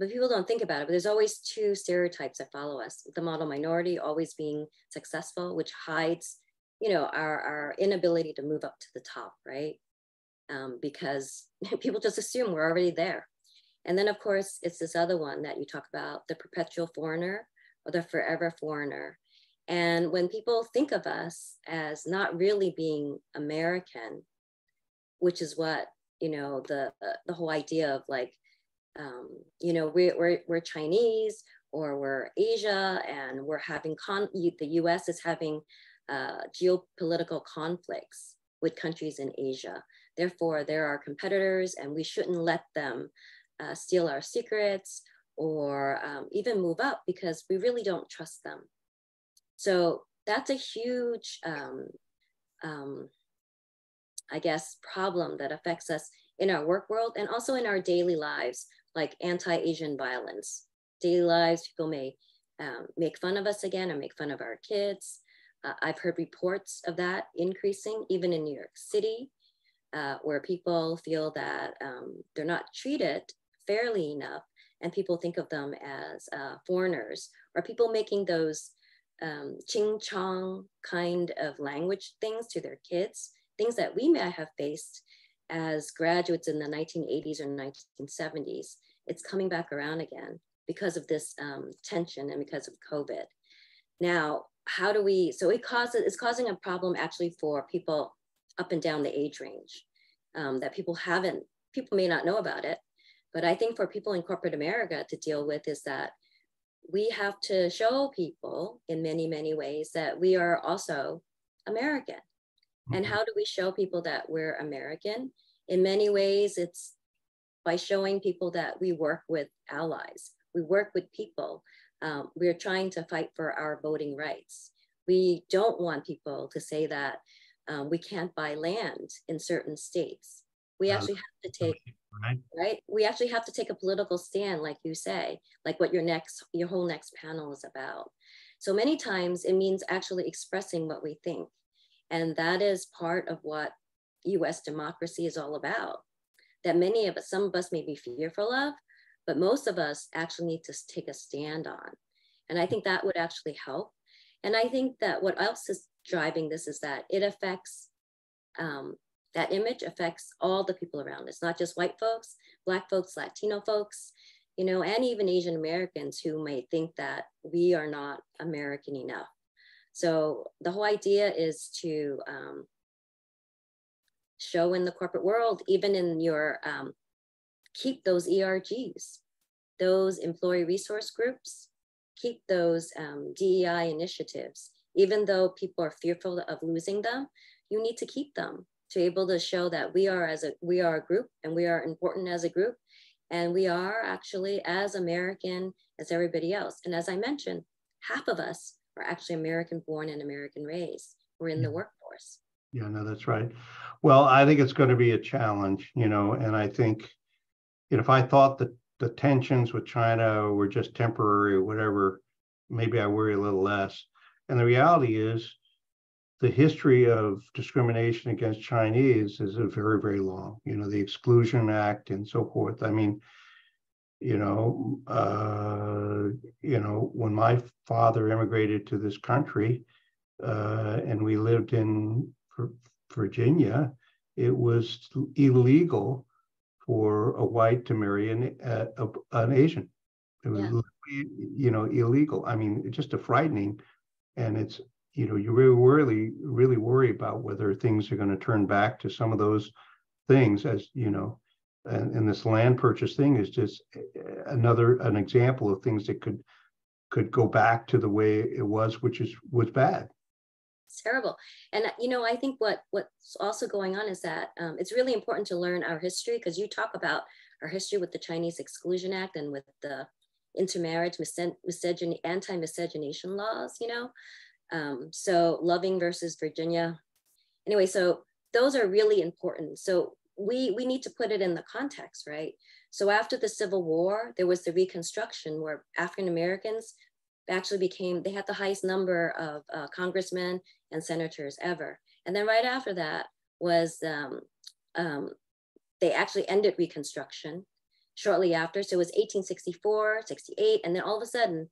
but people don't think about it, but there's always two stereotypes that follow us. The model minority always being successful, which hides, you know, our, our inability to move up to the top, right? Um, because people just assume we're already there. And then of course, it's this other one that you talk about, the perpetual foreigner or the forever foreigner. And when people think of us as not really being American, which is what, you know, the, the whole idea of like, um, you know, we, we're, we're Chinese or we're Asia and we're having, con the US is having uh, geopolitical conflicts with countries in Asia. Therefore, they're our competitors and we shouldn't let them uh, steal our secrets or um, even move up because we really don't trust them. So that's a huge, um, um, I guess, problem that affects us in our work world and also in our daily lives like anti-Asian violence. Daily lives, people may um, make fun of us again or make fun of our kids. Uh, I've heard reports of that increasing even in New York City, uh, where people feel that um, they're not treated fairly enough and people think of them as uh, foreigners or people making those um, ching chong kind of language things to their kids, things that we may have faced as graduates in the 1980s or 1970s, it's coming back around again because of this um, tension and because of COVID. Now, how do we, so it causes, it's causing a problem actually for people up and down the age range um, that people haven't, people may not know about it. But I think for people in corporate America to deal with is that we have to show people in many, many ways that we are also American. And mm-hmm. how do we show people that we're American? In many ways, it's by showing people that we work with allies, we work with people. Um, we're trying to fight for our voting rights. We don't want people to say that um, we can't buy land in certain states. We actually have to take right. right we actually have to take a political stand like you say like what your next your whole next panel is about so many times it means actually expressing what we think and that is part of what US democracy is all about. That many of us, some of us may be fearful of, but most of us actually need to take a stand on. And I think that would actually help. And I think that what else is driving this is that it affects, um, that image affects all the people around us, not just white folks, Black folks, Latino folks, you know, and even Asian Americans who may think that we are not American enough. So the whole idea is to um, show in the corporate world, even in your, um, keep those ERGs, those employee resource groups, keep those um, DEI initiatives. Even though people are fearful of losing them, you need to keep them to be able to show that we are as a we are a group and we are important as a group and we are actually as American as everybody else. And as I mentioned, half of us are actually American born and American raised. We're in the workforce. Yeah, no, that's right. Well, I think it's going to be a challenge, you know, and I think you know, if I thought that the tensions with China were just temporary or whatever, maybe I worry a little less. And the reality is the history of discrimination against Chinese is a very, very long, you know, the Exclusion Act and so forth. I mean, you know, uh, you know, when my father immigrated to this country, uh, and we lived in Virginia, it was illegal for a white to marry an uh, an Asian. It was, yeah. you know, illegal. I mean, just a frightening, and it's you know, you really, really, really worry about whether things are going to turn back to some of those things, as you know, and, and this land purchase thing is just eh, another an example of things that could could go back to the way it was, which is was bad. It's terrible, and you know, I think what what's also going on is that um, it's really important to learn our history because you talk about our history with the Chinese Exclusion Act and with the intermarriage, misogyny, anti-miscegenation laws. You know, um, so Loving versus Virginia. Anyway, so those are really important. So we we need to put it in the context, right? So after the Civil War, there was the Reconstruction where African Americans actually became they had the highest number of uh, congressmen and senators ever. And then right after that was um, um, they actually ended Reconstruction shortly after. So it was 1864, 68, and then all of a sudden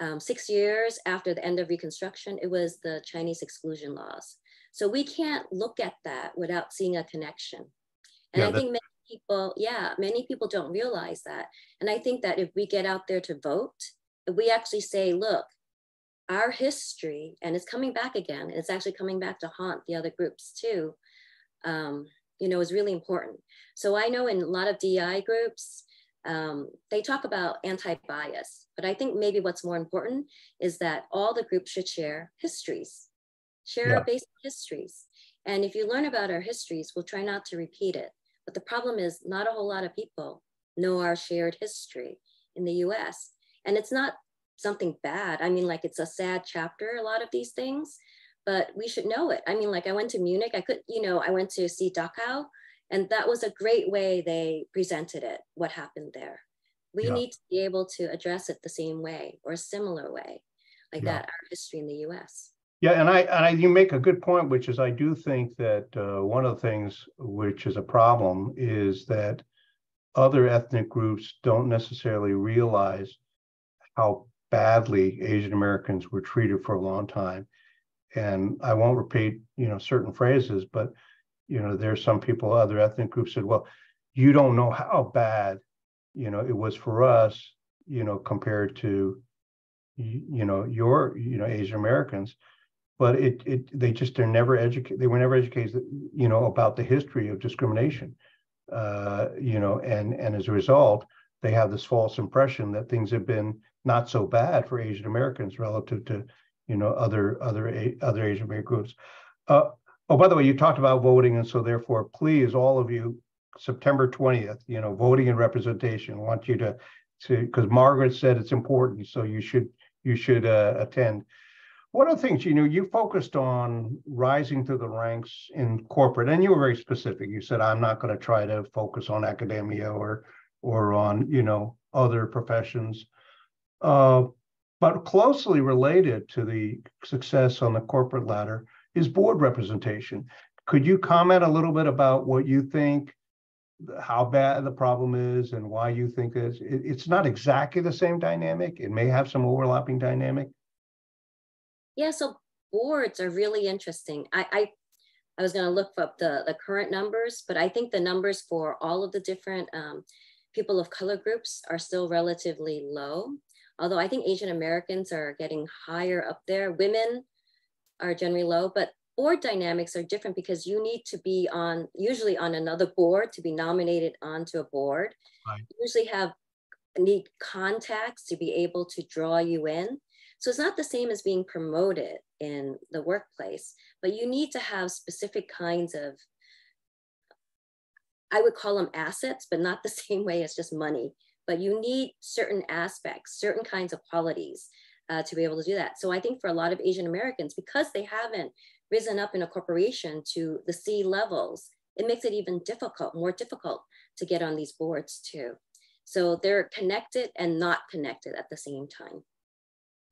um, six years after the end of Reconstruction, it was the Chinese exclusion laws. So we can't look at that without seeing a connection. And yeah, I think many people, yeah, many people don't realize that. And I think that if we get out there to vote, we actually say, look, our history, and it's coming back again, and it's actually coming back to haunt the other groups too, um, you know, is really important. So I know in a lot of DI groups, um, they talk about anti-bias, but I think maybe what's more important is that all the groups should share histories, share yeah. basic histories. And if you learn about our histories, we'll try not to repeat it. But the problem is not a whole lot of people know our shared history in the US. And it's not something bad. I mean, like it's a sad chapter, a lot of these things, but we should know it. I mean, like I went to Munich, I could, you know, I went to see Dachau and that was a great way they presented it, what happened there. We yeah. need to be able to address it the same way or a similar way, like yeah. that our history in the US. Yeah, and I and I, you make a good point, which is I do think that uh, one of the things which is a problem is that other ethnic groups don't necessarily realize how badly Asian Americans were treated for a long time. And I won't repeat, you know, certain phrases, but you know, there's some people, other ethnic groups said, well, you don't know how bad, you know, it was for us, you know, compared to, you know, your, you know, Asian Americans. But it, it, they just they're never educated. They were never educated, you know, about the history of discrimination, uh, you know, and and as a result, they have this false impression that things have been not so bad for Asian Americans relative to, you know, other other other Asian American groups. Uh, Oh, by the way, you talked about voting, and so therefore, please, all of you, September 20th, you know, voting and representation. I want you to, to because Margaret said it's important, so you should you should uh, attend. One of the things, you know, you focused on rising through the ranks in corporate, and you were very specific. You said, I'm not going to try to focus on academia or or on, you know, other professions. Uh, but closely related to the success on the corporate ladder is board representation. Could you comment a little bit about what you think, how bad the problem is, and why you think it's it's not exactly the same dynamic. It may have some overlapping dynamic. Yeah, so boards are really interesting. I I, I was going to look up the the current numbers, but I think the numbers for all of the different um, people of color groups are still relatively low. Although I think Asian Americans are getting higher up there. Women are generally low, but board dynamics are different because you need to be on, usually on another board to be nominated onto a board. Right. You usually have need contacts to be able to draw you in. So it's not the same as being promoted in the workplace, but you need to have specific kinds of, I would call them assets, but not the same way as just money. But you need certain aspects, certain kinds of qualities uh, to be able to do that. So I think for a lot of Asian Americans, because they haven't risen up in a corporation to the C levels, it makes it even difficult, more difficult to get on these boards too. So they're connected and not connected at the same time.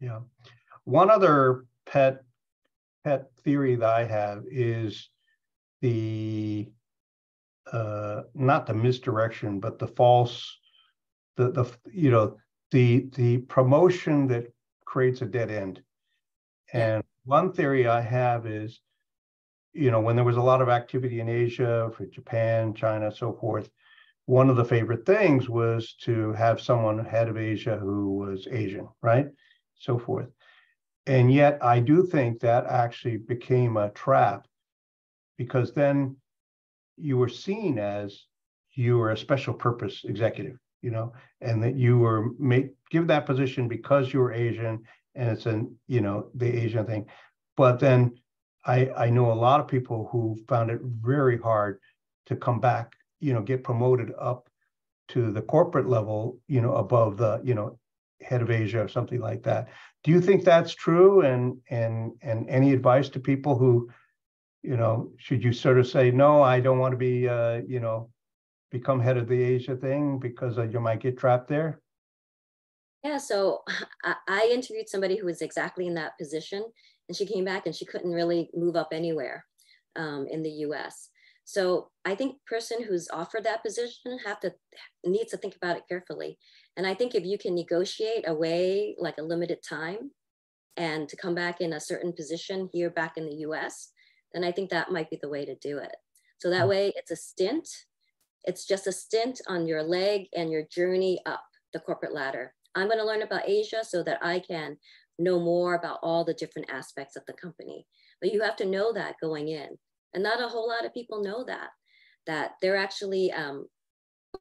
Yeah. One other pet pet theory that I have is the uh, not the misdirection, but the false, the the you know the the promotion that creates a dead end. And one theory I have is you know, when there was a lot of activity in Asia for Japan, China, so forth, one of the favorite things was to have someone head of Asia who was Asian, right? So forth. And yet, I do think that actually became a trap because then you were seen as you were a special purpose executive, you know, and that you were make give that position because you were Asian and it's an, you know, the Asian thing. But then I I know a lot of people who found it very hard to come back you know get promoted up to the corporate level you know above the you know head of asia or something like that do you think that's true and and and any advice to people who you know should you sort of say no i don't want to be uh you know become head of the asia thing because uh, you might get trapped there yeah so I, I interviewed somebody who was exactly in that position and she came back and she couldn't really move up anywhere um, in the us so I think person who's offered that position have to needs to think about it carefully. And I think if you can negotiate away like a limited time and to come back in a certain position here back in the US, then I think that might be the way to do it. So that way it's a stint. It's just a stint on your leg and your journey up the corporate ladder. I'm going to learn about Asia so that I can know more about all the different aspects of the company. But you have to know that going in. And not a whole lot of people know that, that they're actually, um,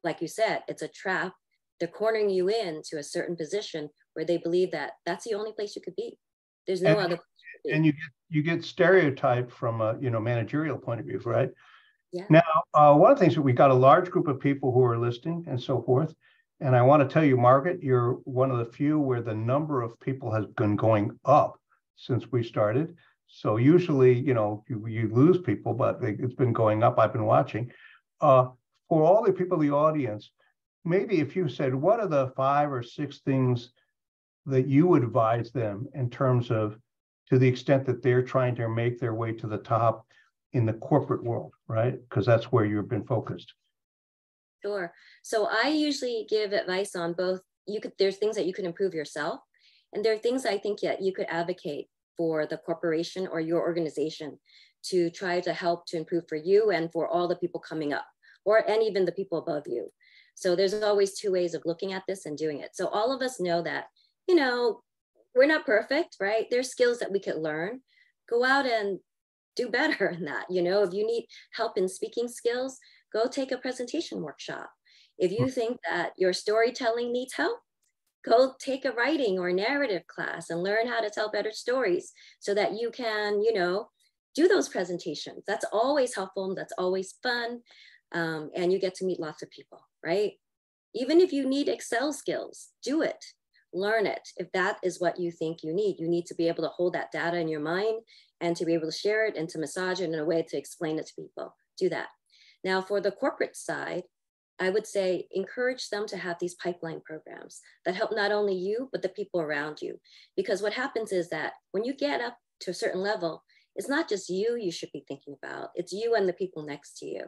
like you said, it's a trap. They're cornering you in to a certain position where they believe that that's the only place you could be. There's no and, other. And you get you get stereotyped from a you know managerial point of view, right? Yeah. Now, uh, one of the things that we've got a large group of people who are listening and so forth. And I want to tell you, Margaret, you're one of the few where the number of people has been going up since we started. So usually, you know, you, you lose people, but it's been going up. I've been watching. Uh, for all the people in the audience, maybe if you said, what are the five or six things that you would advise them in terms of to the extent that they're trying to make their way to the top in the corporate world, right? Because that's where you've been focused. Sure. So I usually give advice on both. You could there's things that you can improve yourself, and there are things I think that you could advocate for the corporation or your organization to try to help to improve for you and for all the people coming up or and even the people above you so there's always two ways of looking at this and doing it so all of us know that you know we're not perfect right there's skills that we could learn go out and do better in that you know if you need help in speaking skills go take a presentation workshop if you think that your storytelling needs help go take a writing or narrative class and learn how to tell better stories so that you can, you know, do those presentations. That's always helpful. That's always fun. Um, and you get to meet lots of people, right? Even if you need Excel skills, do it, learn it. If that is what you think you need, you need to be able to hold that data in your mind and to be able to share it and to massage it in a way to explain it to people. Do that. Now, for the corporate side, I would say encourage them to have these pipeline programs that help not only you, but the people around you. Because what happens is that when you get up to a certain level, it's not just you you should be thinking about, it's you and the people next to you.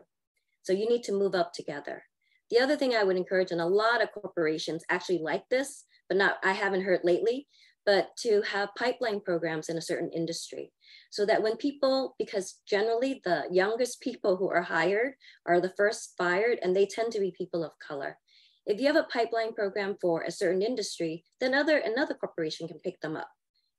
So you need to move up together. The other thing I would encourage, and a lot of corporations actually like this, but not I haven't heard lately, but to have pipeline programs in a certain industry so that when people, because generally the youngest people who are hired are the first fired and they tend to be people of color. If you have a pipeline program for a certain industry, then other, another corporation can pick them up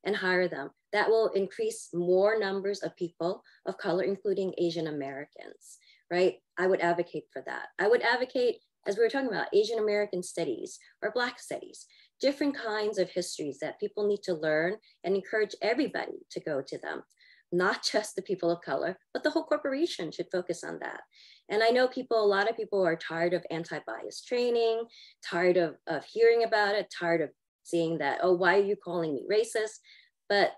and hire them. That will increase more numbers of people of color, including Asian Americans, right? I would advocate for that. I would advocate, as we were talking about, Asian American studies or Black studies different kinds of histories that people need to learn and encourage everybody to go to them not just the people of color, but the whole corporation should focus on that. And I know people, a lot of people are tired of anti-bias training, tired of, of hearing about it, tired of seeing that, oh, why are you calling me racist? But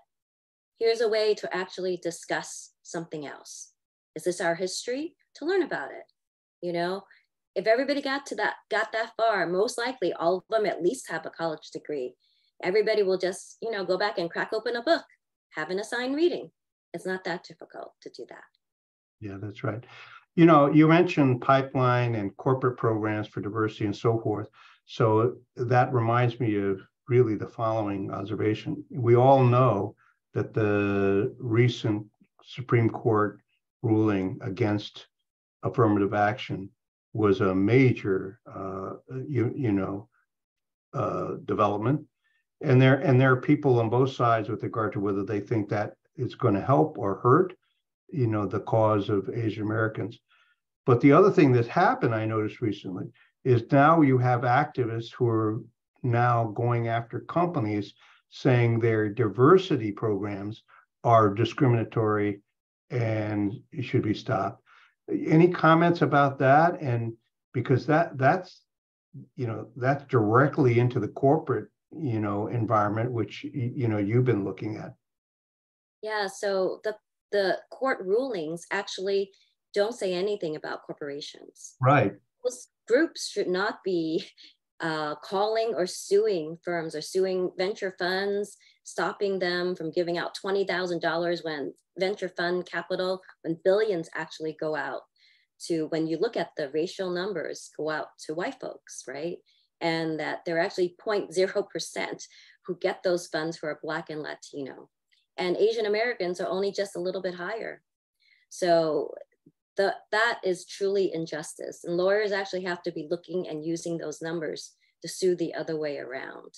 here's a way to actually discuss something else. Is this our history? To learn about it, you know? If everybody got to that got that far most likely all of them at least have a college degree. Everybody will just you know go back and crack open a book have an assigned reading. It's not that difficult to do that. Yeah that's right. You know you mentioned pipeline and corporate programs for diversity and so forth. So that reminds me of really the following observation. We all know that the recent supreme court ruling against affirmative action was a major, uh, you you know, uh, development. And there and there are people on both sides with regard to whether they think that it's going to help or hurt, you know, the cause of Asian Americans. But the other thing that happened, I noticed recently, is now you have activists who are now going after companies saying their diversity programs are discriminatory and should be stopped. Any comments about that? And because that that's you know that's directly into the corporate you know environment which you know you've been looking at. Yeah. So the the court rulings actually don't say anything about corporations. Right. Those groups should not be uh, calling or suing firms or suing venture funds, stopping them from giving out $20,000 when venture fund capital, when billions actually go out to, when you look at the racial numbers, go out to white folks, right? And that they're actually 0.0% who get those funds who are Black and Latino. And Asian Americans are only just a little bit higher. So that is truly injustice. And lawyers actually have to be looking and using those numbers to sue the other way around.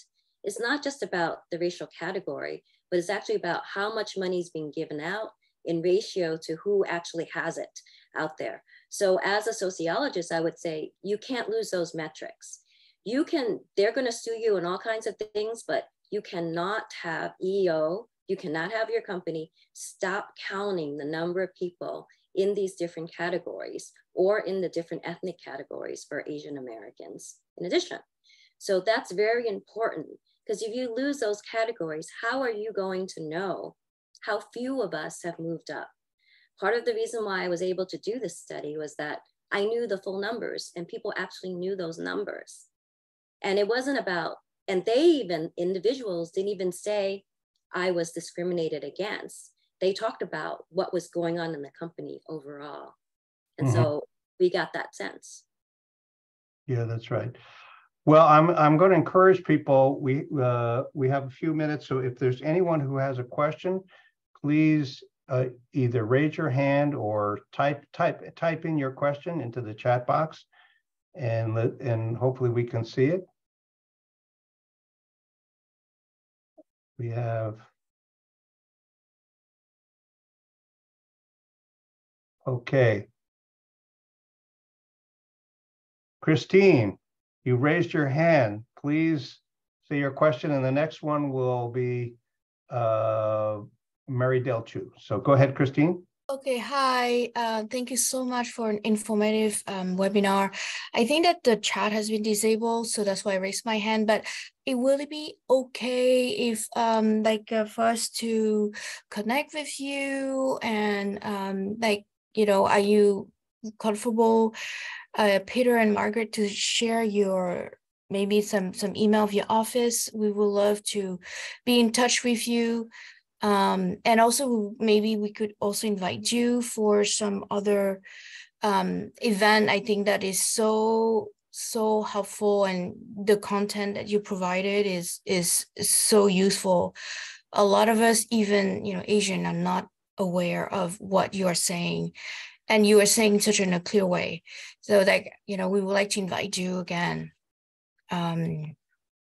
It's not just about the racial category, but it's actually about how much money is being given out in ratio to who actually has it out there. So as a sociologist, I would say you can't lose those metrics. You can, they're going to sue you in all kinds of things, but you cannot have EO, you cannot have your company stop counting the number of people in these different categories or in the different ethnic categories for Asian Americans in addition. So that's very important because if you lose those categories, how are you going to know how few of us have moved up? Part of the reason why I was able to do this study was that I knew the full numbers and people actually knew those numbers. And it wasn't about, and they even, individuals didn't even say I was discriminated against they talked about what was going on in the company overall. And mm-hmm. so we got that sense. Yeah, that's right. Well, I'm I'm going to encourage people. We uh, we have a few minutes, so if there's anyone who has a question, please uh, either raise your hand or type type type in your question into the chat box, and let, and hopefully we can see it. We have Okay. Christine, you raised your hand. Please say your question, and the next one will be uh, Mary Del Chu. So go ahead, Christine. Okay, hi. Uh, thank you so much for an informative um, webinar. I think that the chat has been disabled, so that's why I raised my hand. But it will be okay if, um, like, uh, for us to connect with you and um, like you know, are you comfortable, uh, Peter and Margaret, to share your maybe some some email of your office? We would love to be in touch with you. Um, and also maybe we could also invite you for some other um, event. I think that is so so helpful and the content that you provided is is so useful a lot of us even you know asian are not aware of what you are saying and you are saying such in a clear way. So that you know we would like to invite you again. Um,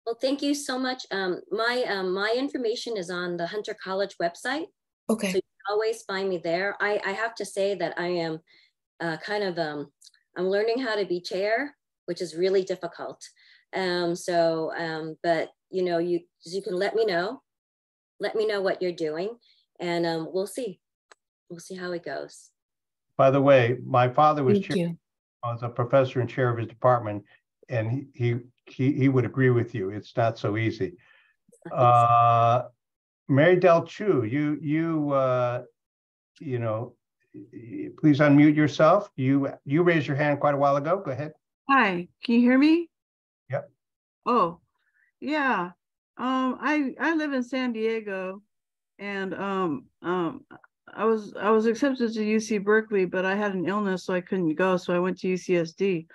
well thank you so much. Um, my um, my information is on the hunter college website. Okay. so you always find me there. I i have to say that i am uh, kind of um i'm learning how to be chair which is really difficult. Um so um but you know you you can let me know. Let me know what you're doing and um, we'll see. We'll see how it goes. By the way, my father was chair, was a professor and chair of his department, and he he he would agree with you. It's not so easy. Uh, Mary Del Chu, you you uh, you know, please unmute yourself. You you raised your hand quite a while ago. Go ahead. Hi, can you hear me? Yep. Oh, yeah. Um, I I live in San Diego, and um, um, I was I was accepted to UC Berkeley, but I had an illness, so I couldn't go. So I went to UCSD.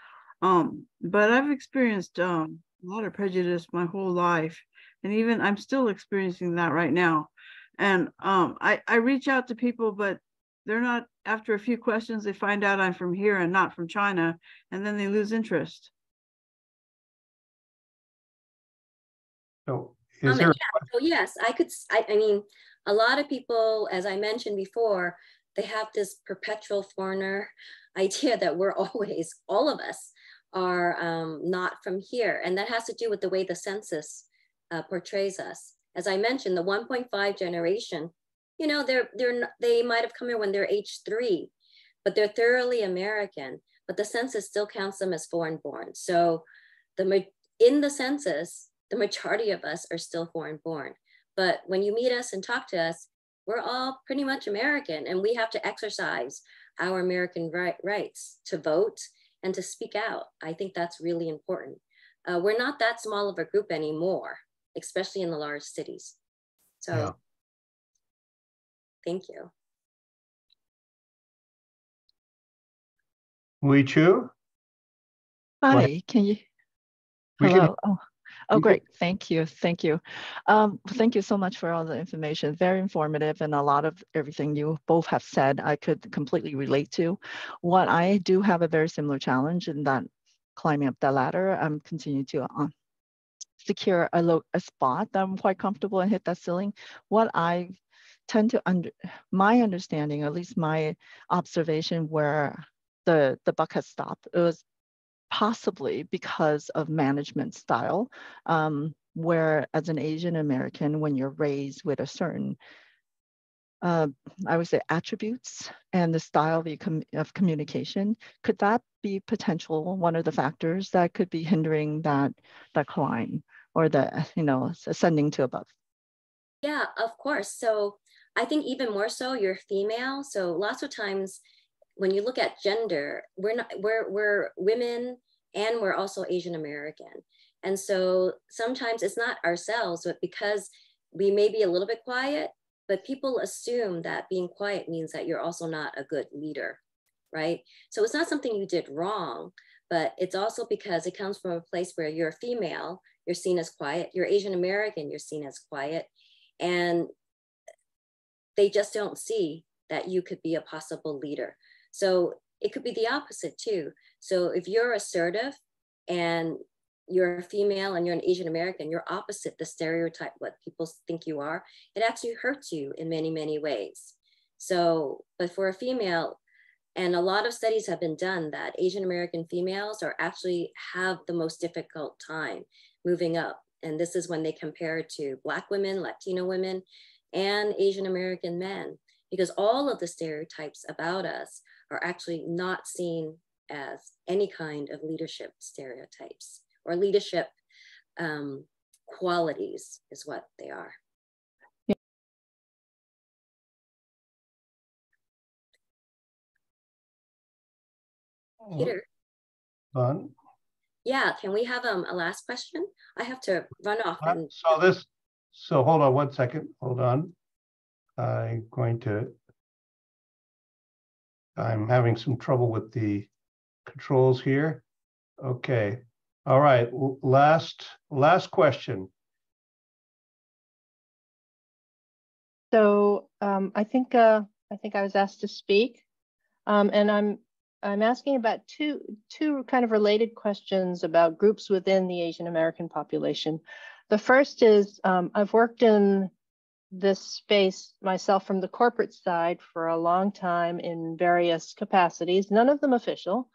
Um, but I've experienced um, a lot of prejudice my whole life, and even I'm still experiencing that right now. And um, I I reach out to people, but they're not after a few questions they find out i'm from here and not from china and then they lose interest So Um, is there, yeah, so yes, I could, I mean, a lot of people, as I mentioned before, they have this perpetual foreigner idea that we're always, all of us are um, not from here. And that has to do with the way the census uh, portrays us. As I mentioned, the 1.5 generation, you know, they're, they're, they might have come here when they're age three, but they're thoroughly American, but the census still counts them as foreign born. So the, in the census, the majority of us are still foreign born. But when you meet us and talk to us, we're all pretty much American and we have to exercise our American right, rights to vote and to speak out. I think that's really important. Uh, we're not that small of a group anymore, especially in the large cities. So Yeah. thank you. Wei Chu? ahead. Hi, can you? We can- Oh, oh, great. Thank you. Thank you. Um, thank you so much for all the information. Very informative and a lot of everything you both have said, I could completely relate to. What I do have a very similar challenge in that climbing up the ladder, I'm continuing to uh, secure a low a spot that I'm quite comfortable and hit that ceiling. What I tend to under my understanding, at least my observation where the the buck has stopped, it was possibly because of management style, um, where as an Asian American, when you're raised with a certain, uh, I would say attributes and the style of, com- of communication, could that be potential one of the factors that could be hindering that that climb or the you know ascending to above? Yeah, of course. So I think even more so, you're female. So lots of times when you look at gender, we're not we're we're women and we're also Asian American. And so sometimes it's not ourselves, but because we may be a little bit quiet, but people assume that being quiet means that you're also not a good leader, right? So it's not something you did wrong, but it's also because it comes from a place where you're female, you're seen as quiet, you're Asian American, you're seen as quiet. And they just don't see that you could be a possible leader. So it could be the opposite too. So if you're assertive and you're a female and you're an Asian American, you're opposite the stereotype, what people think you are, it actually hurts you in many, many ways. So, but for a female, and a lot of studies have been done that Asian American females are actually have the most difficult time moving up. And this is when they compare to Black women, Latino women, and Asian American men, because all of the stereotypes about us are actually not seen as any kind of leadership stereotypes or leadership um, qualities, is what they are. Peter, Done. yeah, can we have um, a last question? I have to run off. Uh, And So this, so hold on one second, hold on. I'm going to. I'm having some trouble with the controls here. Okay, all right, last, last question. So um, I think uh, I think I was asked to speak, um, and I'm I'm asking about two two kind of related questions about groups within the Asian American population. The first is um, I've worked in this space myself from the corporate side for a long time in various capacities, none of them official,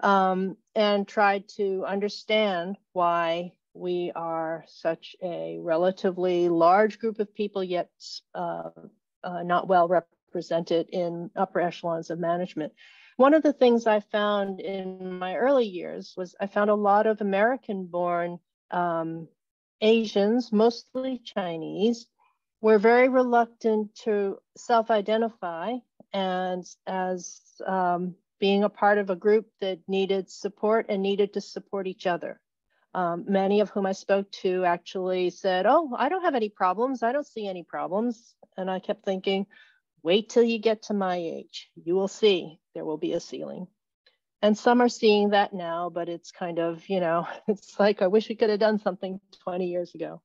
um, and tried to understand why we are such a relatively large group of people, yet uh, uh, not well represented in upper echelons of management. One of the things I found in my early years was I found a lot of American born um, Asians, mostly Chinese, were very reluctant to self identify and as um, being a part of a group that needed support and needed to support each other. Um, many of whom I spoke to actually said, Oh, I don't have any problems. I don't see any problems. And I kept thinking, Wait till you get to my age. You will see there will be a ceiling. And some are seeing that now, but it's kind of, you know, it's like I wish we could have done something 20 years ago.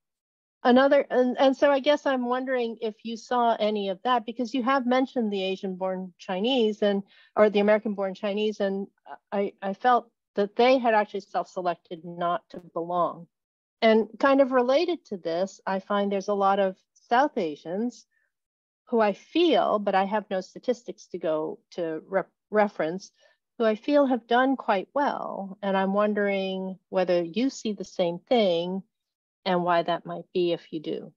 Another and, and so i guess i'm wondering if you saw any of that because you have mentioned the asian born chinese and or the american born chinese and i i felt that they had actually self-selected not to belong. And kind of related to this i find there's a lot of south asians who i feel but i have no statistics to go to re- reference who i feel have done quite well. And i'm wondering whether you see the same thing and why that might be if you do.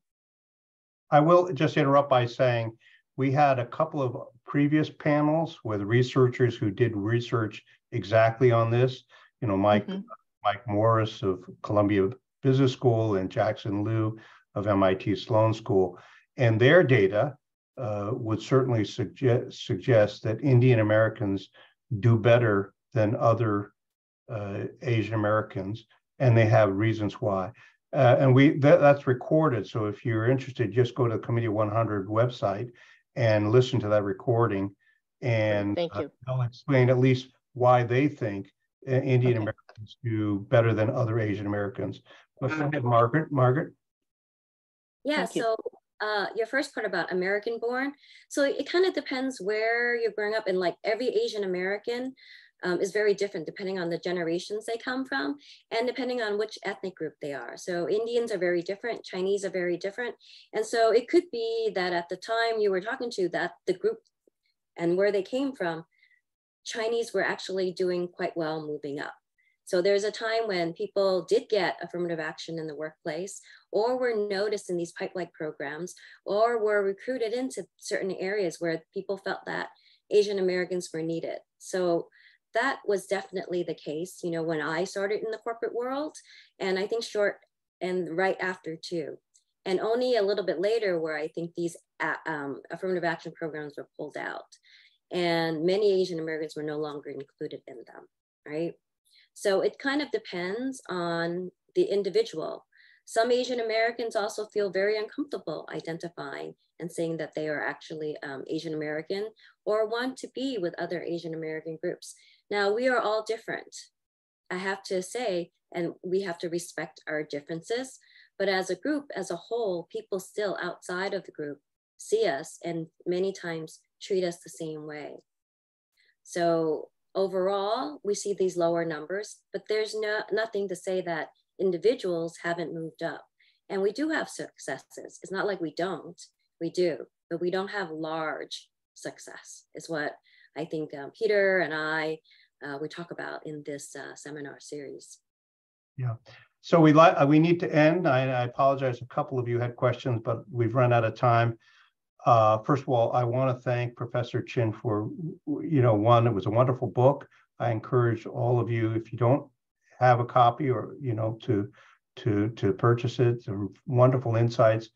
I will just interrupt by saying we had a couple of previous panels with researchers who did research exactly on this. You know, Mike mm-hmm. Mike Morris of Columbia Business School and Jackson Lu of MIT Sloan School, and their data uh, would certainly suggest suggest that Indian Americans do better than other uh, Asian Americans, and they have reasons why. Uh, and we that, that's recorded. So if you're interested, just go to the Committee 100 website and listen to that recording. And thank you. Uh, they'll explain at least why they think uh, Indian okay. Americans do better than other Asian Americans. But go ahead, Margaret. Margaret. Yeah. so uh, your first part about American born. So it kind of depends where you're growing up. And like every Asian American um, is very different depending on the generations they come from and depending on which ethnic group they are. So Indians are very different, Chinese are very different. And so it could be that at the time you were talking to that the group and where they came from, Chinese were actually doing quite well moving up. So there's a time when people did get affirmative action in the workplace or were noticed in these pipeline programs or were recruited into certain areas where people felt that Asian Americans were needed. So that was definitely the case, you know, when I started in the corporate world, and I think short and right after too. And only a little bit later where I think these uh, um, affirmative action programs were pulled out. And many Asian Americans were no longer included in them, right? So it kind of depends on the individual. Some Asian Americans also feel very uncomfortable identifying and saying that they are actually um, Asian American or want to be with other Asian American groups. Now, we are all different, I have to say, and we have to respect our differences. But as a group, as a whole, people still outside of the group see us and many times treat us the same way. So overall, we see these lower numbers, but there's no, nothing to say that individuals haven't moved up. And we do have successes. It's not like we don't, we do, but we don't have large success, is what I think um, Peter and I uh, we talk about in this uh, seminar series. Yeah. So we like uh, we need to end. I, I, apologize. A couple of you had questions, but we've run out of time. Uh, first of all, I want to thank Professor Chin for you know one. It was a wonderful book. I encourage all of you if you don't have a copy or you know to to to purchase it. Some wonderful insights,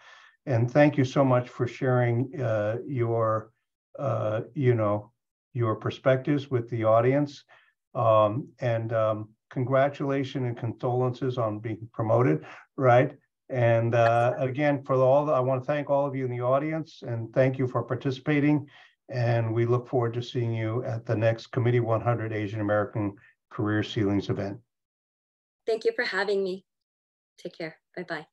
and thank you so much for sharing uh, your uh, you know your perspectives with the audience. Um, and um, congratulations and condolences on being promoted, right? And uh, again, for all, I want to thank all of you in the audience and thank you for participating. And we look forward to seeing you at the next Committee 100 Asian American Career Ceilings event. Thank you for having me. Take care. Bye-bye.